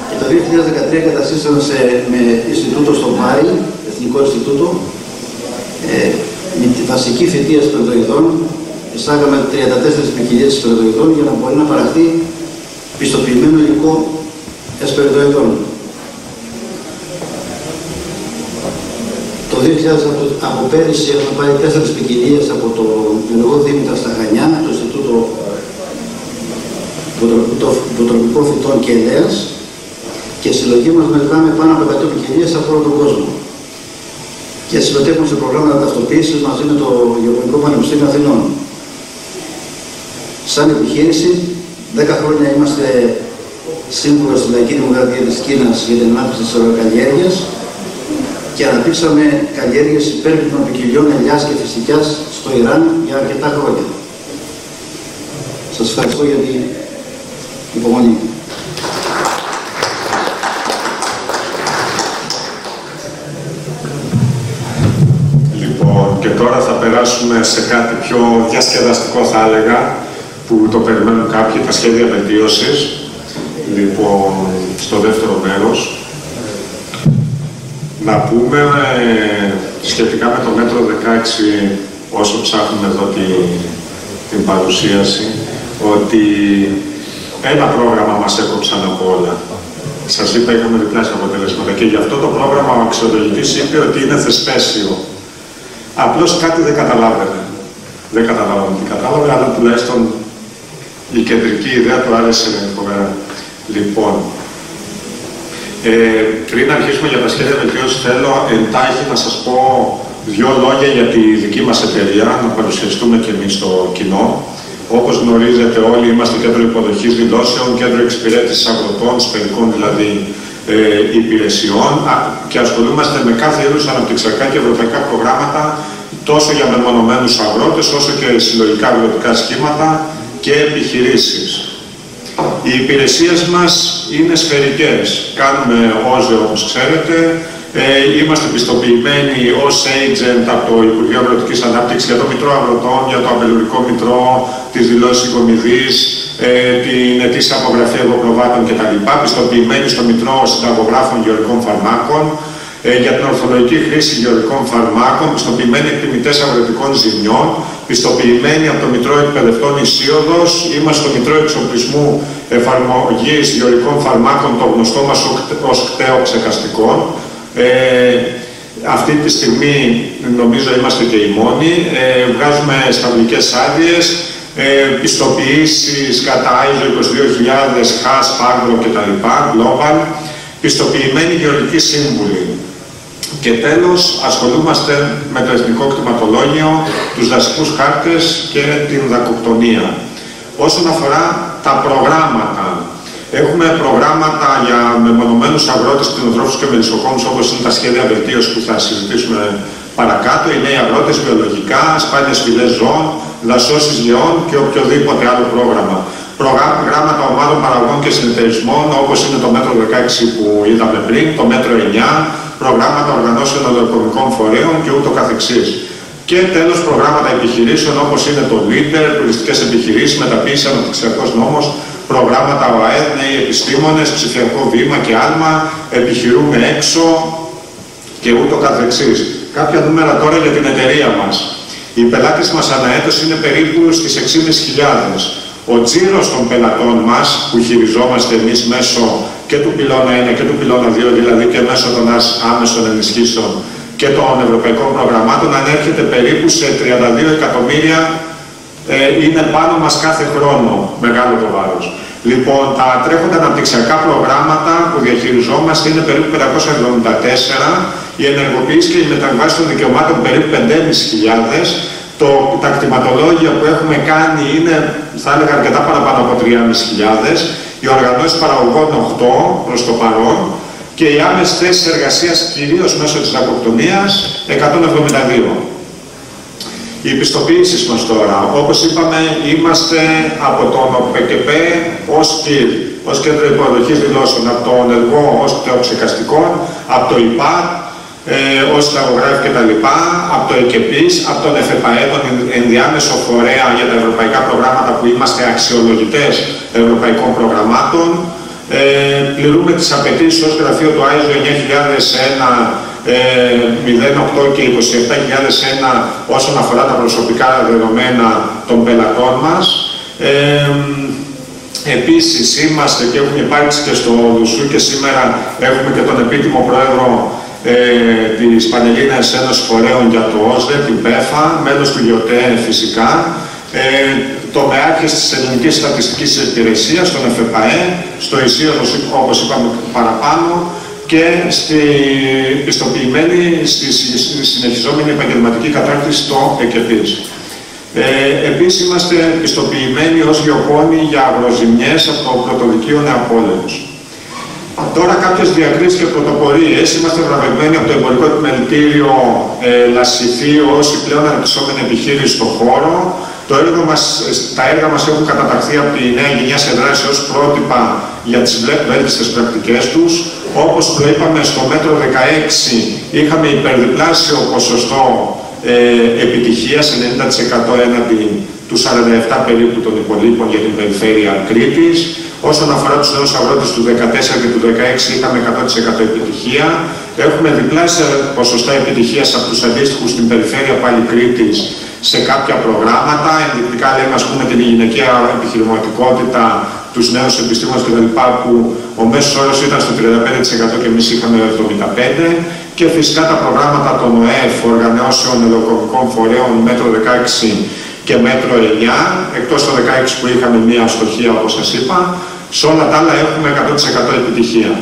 Και το 2013 εγκαταστήσαμε σε, με Ινστιτούτο στο Μάρι, Εθνικό Ινστιτούτο, ε, με τη βασική φοιτεία σπερδοειδών, εισάγαμε 34 ποικιλίες σπερδοειδών για να μπορεί να παραχθεί πιστοποιημένο υλικό εσπεριδοειδών. Το 2000 από, από πέρυσι έχουμε πάρει τέσσερις ποικιλίες από το Ενεργό Δήμητρα στα Χανιά, το Ινστιτούτο Υποτροπικών Φυτών και Ελέας και συλλογή μας μετράμε πάνω από 100 ποικιλίες από όλο τον κόσμο. Και συμμετέχουμε σε προγράμματα ταυτοποίησης μαζί με το Γεωργικό Πανεπιστήμιο Αθηνών. Σαν επιχείρηση, 10 χρόνια είμαστε σύμβουλος στη Λαϊκή Δημοκρατία της Κίνας για την ανάπτυξη της αεροκαλλιέργειας και αναπτύξαμε καλλιέργειες υπέρπληκτων ποικιλιών ελιάς και φυσικιάς στο Ιράν για αρκετά χρόνια. Σας ευχαριστώ για την υπομονή. Λοιπόν, και τώρα θα περάσουμε σε κάτι πιο διασκεδαστικό θα έλεγα, που το περιμένουν κάποιοι, τα σχέδια βελτίωσης. Λοιπόν, στο δεύτερο μέρος, να πούμε ε, σχετικά με το μέτρο 16, όσο ψάχνουμε εδώ την, την παρουσίαση, ότι ένα πρόγραμμα μας έκοψαν από όλα. Σας είπα, είχαμε διπλάσια αποτελέσματα και γι' αυτό το πρόγραμμα ο αξιολογητής είπε ότι είναι θεσπέσιο. Απλώς κάτι δεν καταλάβαινε. Δεν καταλάβαμε τι κατάλαβε, αλλά τουλάχιστον η κεντρική ιδέα του άρεσε φοβερά. Λοιπόν, ε, πριν αρχίσουμε για τα σχέδια βελτιώση, θέλω εντάχει να σας πω δύο λόγια για τη δική μας εταιρεία, να παρουσιαστούμε και εμείς στο κοινό. Όπως γνωρίζετε όλοι είμαστε κέντρο υποδοχής δηλώσεων, κέντρο εξυπηρέτησης αγροτών, σπερικών δηλαδή ε, υπηρεσιών και ασχολούμαστε με κάθε είδους αναπτυξιακά και ευρωπαϊκά προγράμματα τόσο για μεμονωμένους αγρότες όσο και συλλογικά αγροτικά σχήματα και επιχειρήσεις. Οι υπηρεσίες μας είναι σφαιρικές. Κάνουμε όζε όπως ξέρετε, ε, είμαστε πιστοποιημένοι ως agent από το Υπουργείο Αγροτικής Ανάπτυξης για το Μητρό Αγροτών, για το Απελουρικό Μητρό, τις δηλώσεις οικομιδής, ε, την ετήσια απογραφή εγωπροβάτων κτλ. Πιστοποιημένοι στο Μητρό Συνταγογράφων Γεωργικών Φαρμάκων, ε, για την ορθολογική χρήση γεωργικών φαρμάκων, πιστοποιημένοι εκτιμητές αγροτικών ζημιών, πιστοποιημένοι από το Μητρό Εκπαιδευτών Ισίωδος, είμαστε στο Μητρό Εξοπλισμού Εφαρμογής Γεωργικών Φαρμάκων, το γνωστό μας ως κταίο ψεκαστικών. Ε, αυτή τη στιγμή νομίζω είμαστε και οι μόνοι. Ε, βγάζουμε σταυλικές άδειες, ε, πιστοποιήσεις κατά ISO 22.000, HAS, PAGRO κτλ. Global, πιστοποιημένοι γεωργικοί σύμβουλοι. Και τέλος, ασχολούμαστε με το Εθνικό Κτηματολόγιο, τους δασικούς χάρτες και την δακοκτονία. Όσον αφορά τα προγράμματα, έχουμε προγράμματα για μεμονωμένους αγρότες, κτηνοτρόφους και μελισσοκόμους, όπως είναι τα σχέδια βελτίωσης που θα συζητήσουμε παρακάτω, οι νέοι αγρότες, βιολογικά, σπάνιες φυλές ζώων, δασώσεις γεών και οποιοδήποτε άλλο πρόγραμμα. Προγράμματα ομάδων παραγωγών και συνεταιρισμών, όπως είναι το μέτρο 16 που είδαμε πριν, το μέτρο 9, προγράμματα οργανώσεων ολοκομικών φορέων και ούτω καθεξής. Και τέλος προγράμματα επιχειρήσεων όπως είναι το LEADER, τουριστικές επιχειρήσεις, μεταποίηση, αναπτυξιακός νόμος, προγράμματα ΟΑΕΔ, νέοι επιστήμονες, ψηφιακό βήμα και άλμα, επιχειρούμε έξω και ούτω καθεξής. Κάποια νούμερα τώρα για την εταιρεία μας. Οι πελάτες μας αναέτος είναι περίπου στις 6.500. Ο τζίρος των πελατών μας που χειριζόμαστε εμείς μέσω και του πυλώνα 1 και του πυλώνα 2, δηλαδή και μέσω των άμεσων ενισχύσεων και των ευρωπαϊκών προγραμμάτων, ανέρχεται περίπου σε 32 εκατομμύρια, ε, είναι πάνω μας κάθε χρόνο, μεγάλο το βάρος. Λοιπόν, τα τρέχοντα αναπτυξιακά προγράμματα που διαχειριζόμαστε είναι περίπου 574, η ενεργοποίηση και η μεταβάση των δικαιωμάτων περίπου 5.500, Το, τα κτηματολόγια που έχουμε κάνει είναι, θα έλεγα, αρκετά παραπάνω από 3.500. Οι οργανώσεις παραγωγών 8 προς το παρόν και οι άμεσες θέσεις εργασίας, κυρίως μέσω της δακοκτονίας, 172. Οι επιστοποιήσεις μας τώρα, όπως είπαμε, είμαστε από τον ΟΠΕΚΕΠ ως ΚΙΡ, ως Κέντρο Υποδοχής Δηλώσεων, από το ΕΛΓΟ ως Κτεοψεκαστικών, από το ΙΠΑΤ, ε, ως λαγογράφη κτλ. Από το ΕΚΕΠΗΣ, από τον ΕΦΕΠΑΕ, τον ενδιάμεσο φορέα για τα ευρωπαϊκά προγράμματα που είμαστε αξιολογητές ευρωπαϊκών προγραμμάτων. Ε, πληρούμε τις απαιτήσεις ως γραφείο του ISO 9001 08 και 27.001 όσον αφορά τα προσωπικά δεδομένα των πελατών μας. Ε, επίσης είμαστε και έχουμε υπάρξει και στο Δουσού και σήμερα έχουμε και τον επίτιμο πρόεδρο ε, της Πανελλήνιας Ένωσης Φορέων για το ΟΣΔΕ, την ΠΕΦΑ, μέλος του ΓΙΟΤΕ φυσικά, ε, τομεάρχες της Ελληνικής Στατιστικής Υπηρεσίας, τον ΕΦΕΠΑΕ, στο ΙΣΥΟ, όπως είπαμε παραπάνω, και στη πιστοποιημένη, στη συνεχιζόμενη επαγγελματική κατάρτιση στο ΕΚΕΠΗΣ. Ε, επίσης είμαστε πιστοποιημένοι ως γεωπόνοι για αγροζημιές από το Πρωτοδικείο Νεαπόλεως. Τώρα κάποιες διακρίσεις και πρωτοπορίες. Είμαστε βραβευμένοι από το Εμπορικό Επιμελητήριο ε, Λασιθή ως η πλέον αναπτυσσόμενη επιχείρηση στον χώρο. Το έργο μας, τα έργα μας έχουν καταταχθεί από τη νέα γενιά σε δράση ως πρότυπα για τις βέλτιστες πρακτικές τους. Όπως το είπαμε στο μέτρο 16 είχαμε υπερδιπλάσιο ποσοστό ε, επιτυχίας, 90% έναντι τους 47 περίπου των υπολείπων για την περιφέρεια Κρήτης. Όσον αφορά τους νέους αγρότες του 2014 και του 2016 είχαμε 100% επιτυχία. Έχουμε διπλάσια ποσοστά επιτυχίας από τους αντίστοιχους στην περιφέρεια πάλι Κρήτης σε κάποια προγράμματα. Ενδεικτικά λέμε ας πούμε την γυναικεία επιχειρηματικότητα, τους νέους επιστήμονες κτλ. που ο μέσος όρος ήταν στο 35% και εμείς είχαμε 75% και φυσικά τα προγράμματα των ΟΕΦ, Οργανώσεων Ελοκομικών Φορέων, μέτρο 16 και μέτρο 9, εκτός το 16 που είχαμε μία αστοχία όπως σας είπα, σε όλα τα άλλα έχουμε 100% επιτυχία.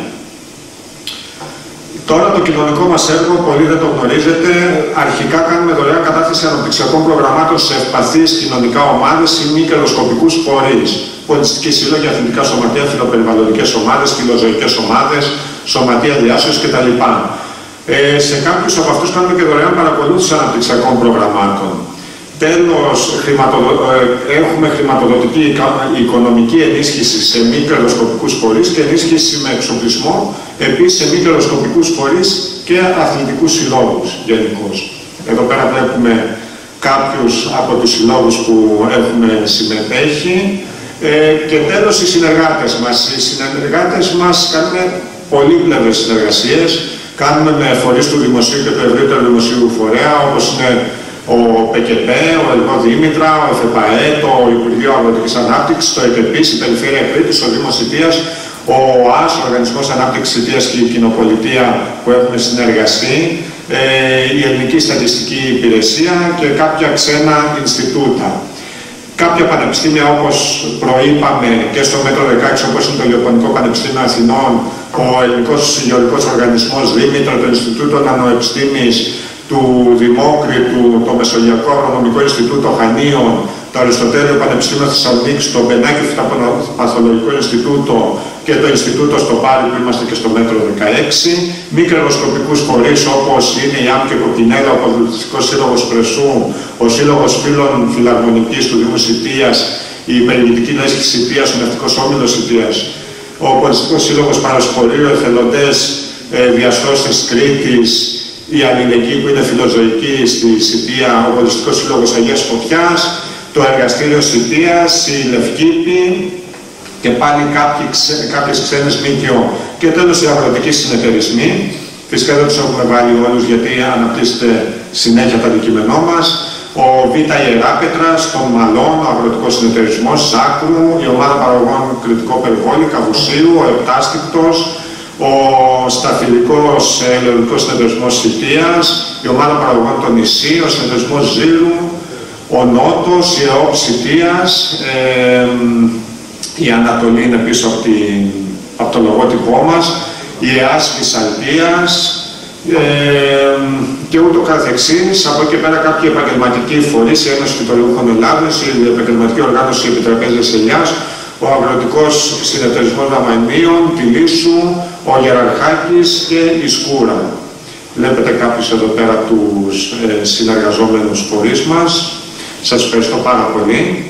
Τώρα το κοινωνικό μας έργο, πολλοί δεν το γνωρίζετε, αρχικά κάνουμε δωρεάν κατάθεση αναπτυξιακών προγραμμάτων σε ευπαθείς κοινωνικά ομάδες ή μη κερδοσκοπικούς φορείς, πολιτιστικοί σύλλογοι, αθλητικά σωματεία, φιλοπεριβαλλοντικές ομάδες, φιλοζωικές ομάδες, σωματεία διάσωσης κτλ. Ε, σε κάποιους από αυτούς κάνουμε και δωρεάν παρακολούθηση αναπτυξιακών προγραμμάτων. Τέλος, χρηματοδο... Ε, έχουμε χρηματοδοτική οικονομική ενίσχυση σε μη κερδοσκοπικούς φορείς και ενίσχυση με εξοπλισμό, επίσης σε μη κερδοσκοπικούς φορείς και αθλητικούς συλλόγους γενικώς. Εδώ πέρα βλέπουμε κάποιους από τους συλλόγους που έχουμε συμμετέχει. Ε, και τέλος, οι συνεργάτες μας. Οι συνεργάτες μας κάνουν πολύπλευρες συνεργασίες. Κάνουμε με φορείς του Δημοσίου και του Ευρύτερου Δημοσίου Φορέα, όπως είναι ο ΠΚΠ, ο ΕΛΚΟ Δήμητρα, ο ΕΦΕΠΑΕ, το Υπουργείο Αγροτικής Ανάπτυξης, το ΕΚΕΠΗΣ, η Περιφέρεια Κρήτης, ο Δήμος Ιτίας, ο ΟΑΣ, ο Οργανισμός Ανάπτυξης Ιτίας και η Κοινοπολιτεία που έχουμε συνεργαστεί, ε, η Ελληνική Στατιστική Υπηρεσία και κάποια ξένα Ινστιτούτα. Κάποια πανεπιστήμια όπως προείπαμε και στο μέτρο 16 όπως είναι το Γεωπονικό Πανεπιστήμιο Αθηνών, ο Ελληνικός Γεωργικός Οργανισμός Δήμητρο, το Ινστιτούτο Νανοεπιστήμης, του Δημόκριτου, το Μεσογειακό Αγρονομικό Ινστιτούτο Χανίων, το Αριστοτέλειο Πανεπιστήμιο Θεσσαλονίκης, το Μπενάκη Παθολογικό Ινστιτούτο και το Ινστιτούτο στο Πάρι που είμαστε και στο μέτρο 16, μη κερδοσκοπικούς φορείς όπως είναι η ΑΜ και Κοκκινέλα, ο Πολιτιστικό Σύλλογος Πρεσού, ο Σύλλογος Φίλων Φιλαρμονικής του Δήμου Σιτίας, η Περιηγητική Λέσχη Σιτίας, ο Νευτικό Όμιλος Σιτίας, ο Πολιτιστικό Σύλλογος Παρασπορείου, εθελοντές ε, διαστώσει Κρήτης, η αλληλεγγύη που είναι φιλοζωική στη Σιτία, ο Πολιτιστικός Σύλλογος Αγίας Φωτιάς, το Εργαστήριο Σιτίας, η Λευκήπη και πάλι κάποιοι, κάποιες ξένες ΜΚΟ. Και τέλος οι αγροτικοί συνεταιρισμοί. Φυσικά δεν τους έχουμε βάλει όλους γιατί αναπτύσσεται συνέχεια το αντικείμενό μας. Ο Β' Ιεράπετρα, τον Μαλών, ο Αγροτικός Συνεταιρισμός Σάκρου, η Ομάδα Παραγωγών Κριτικό Περιβόλη, Καβουσίου, ο Επτάστικτος, ο Σταφυλικός Ελληνικός Συνεταιρισμός Σιτίας, η Ομάδα Παραγωγών των Νησί, ο Συνεταιρισμός Ζήλου, ο Νότος, η ΕΟΠ Σιτίας, ε, η Ανατολή είναι πίσω από, την, το λογότυπό μας, η ΕΑΣ Αλτίας, ε, και ούτω καθεξής. Από εκεί πέρα κάποιοι επαγγελματικοί φορείς, η Ένωση Φυτολογικών Ελλάδος, η Επαγγελματική Οργάνωση Επιτραπέζης Ελιάς, ο Αγροτικός Συνεταιρισμός Δαμανίων, τη Λύσου, ο Γεραρχάκης και η Σκούρα. Βλέπετε κάποιους εδώ πέρα τους ε, συνεργαζόμενους φορείς μας. Σας ευχαριστώ πάρα πολύ.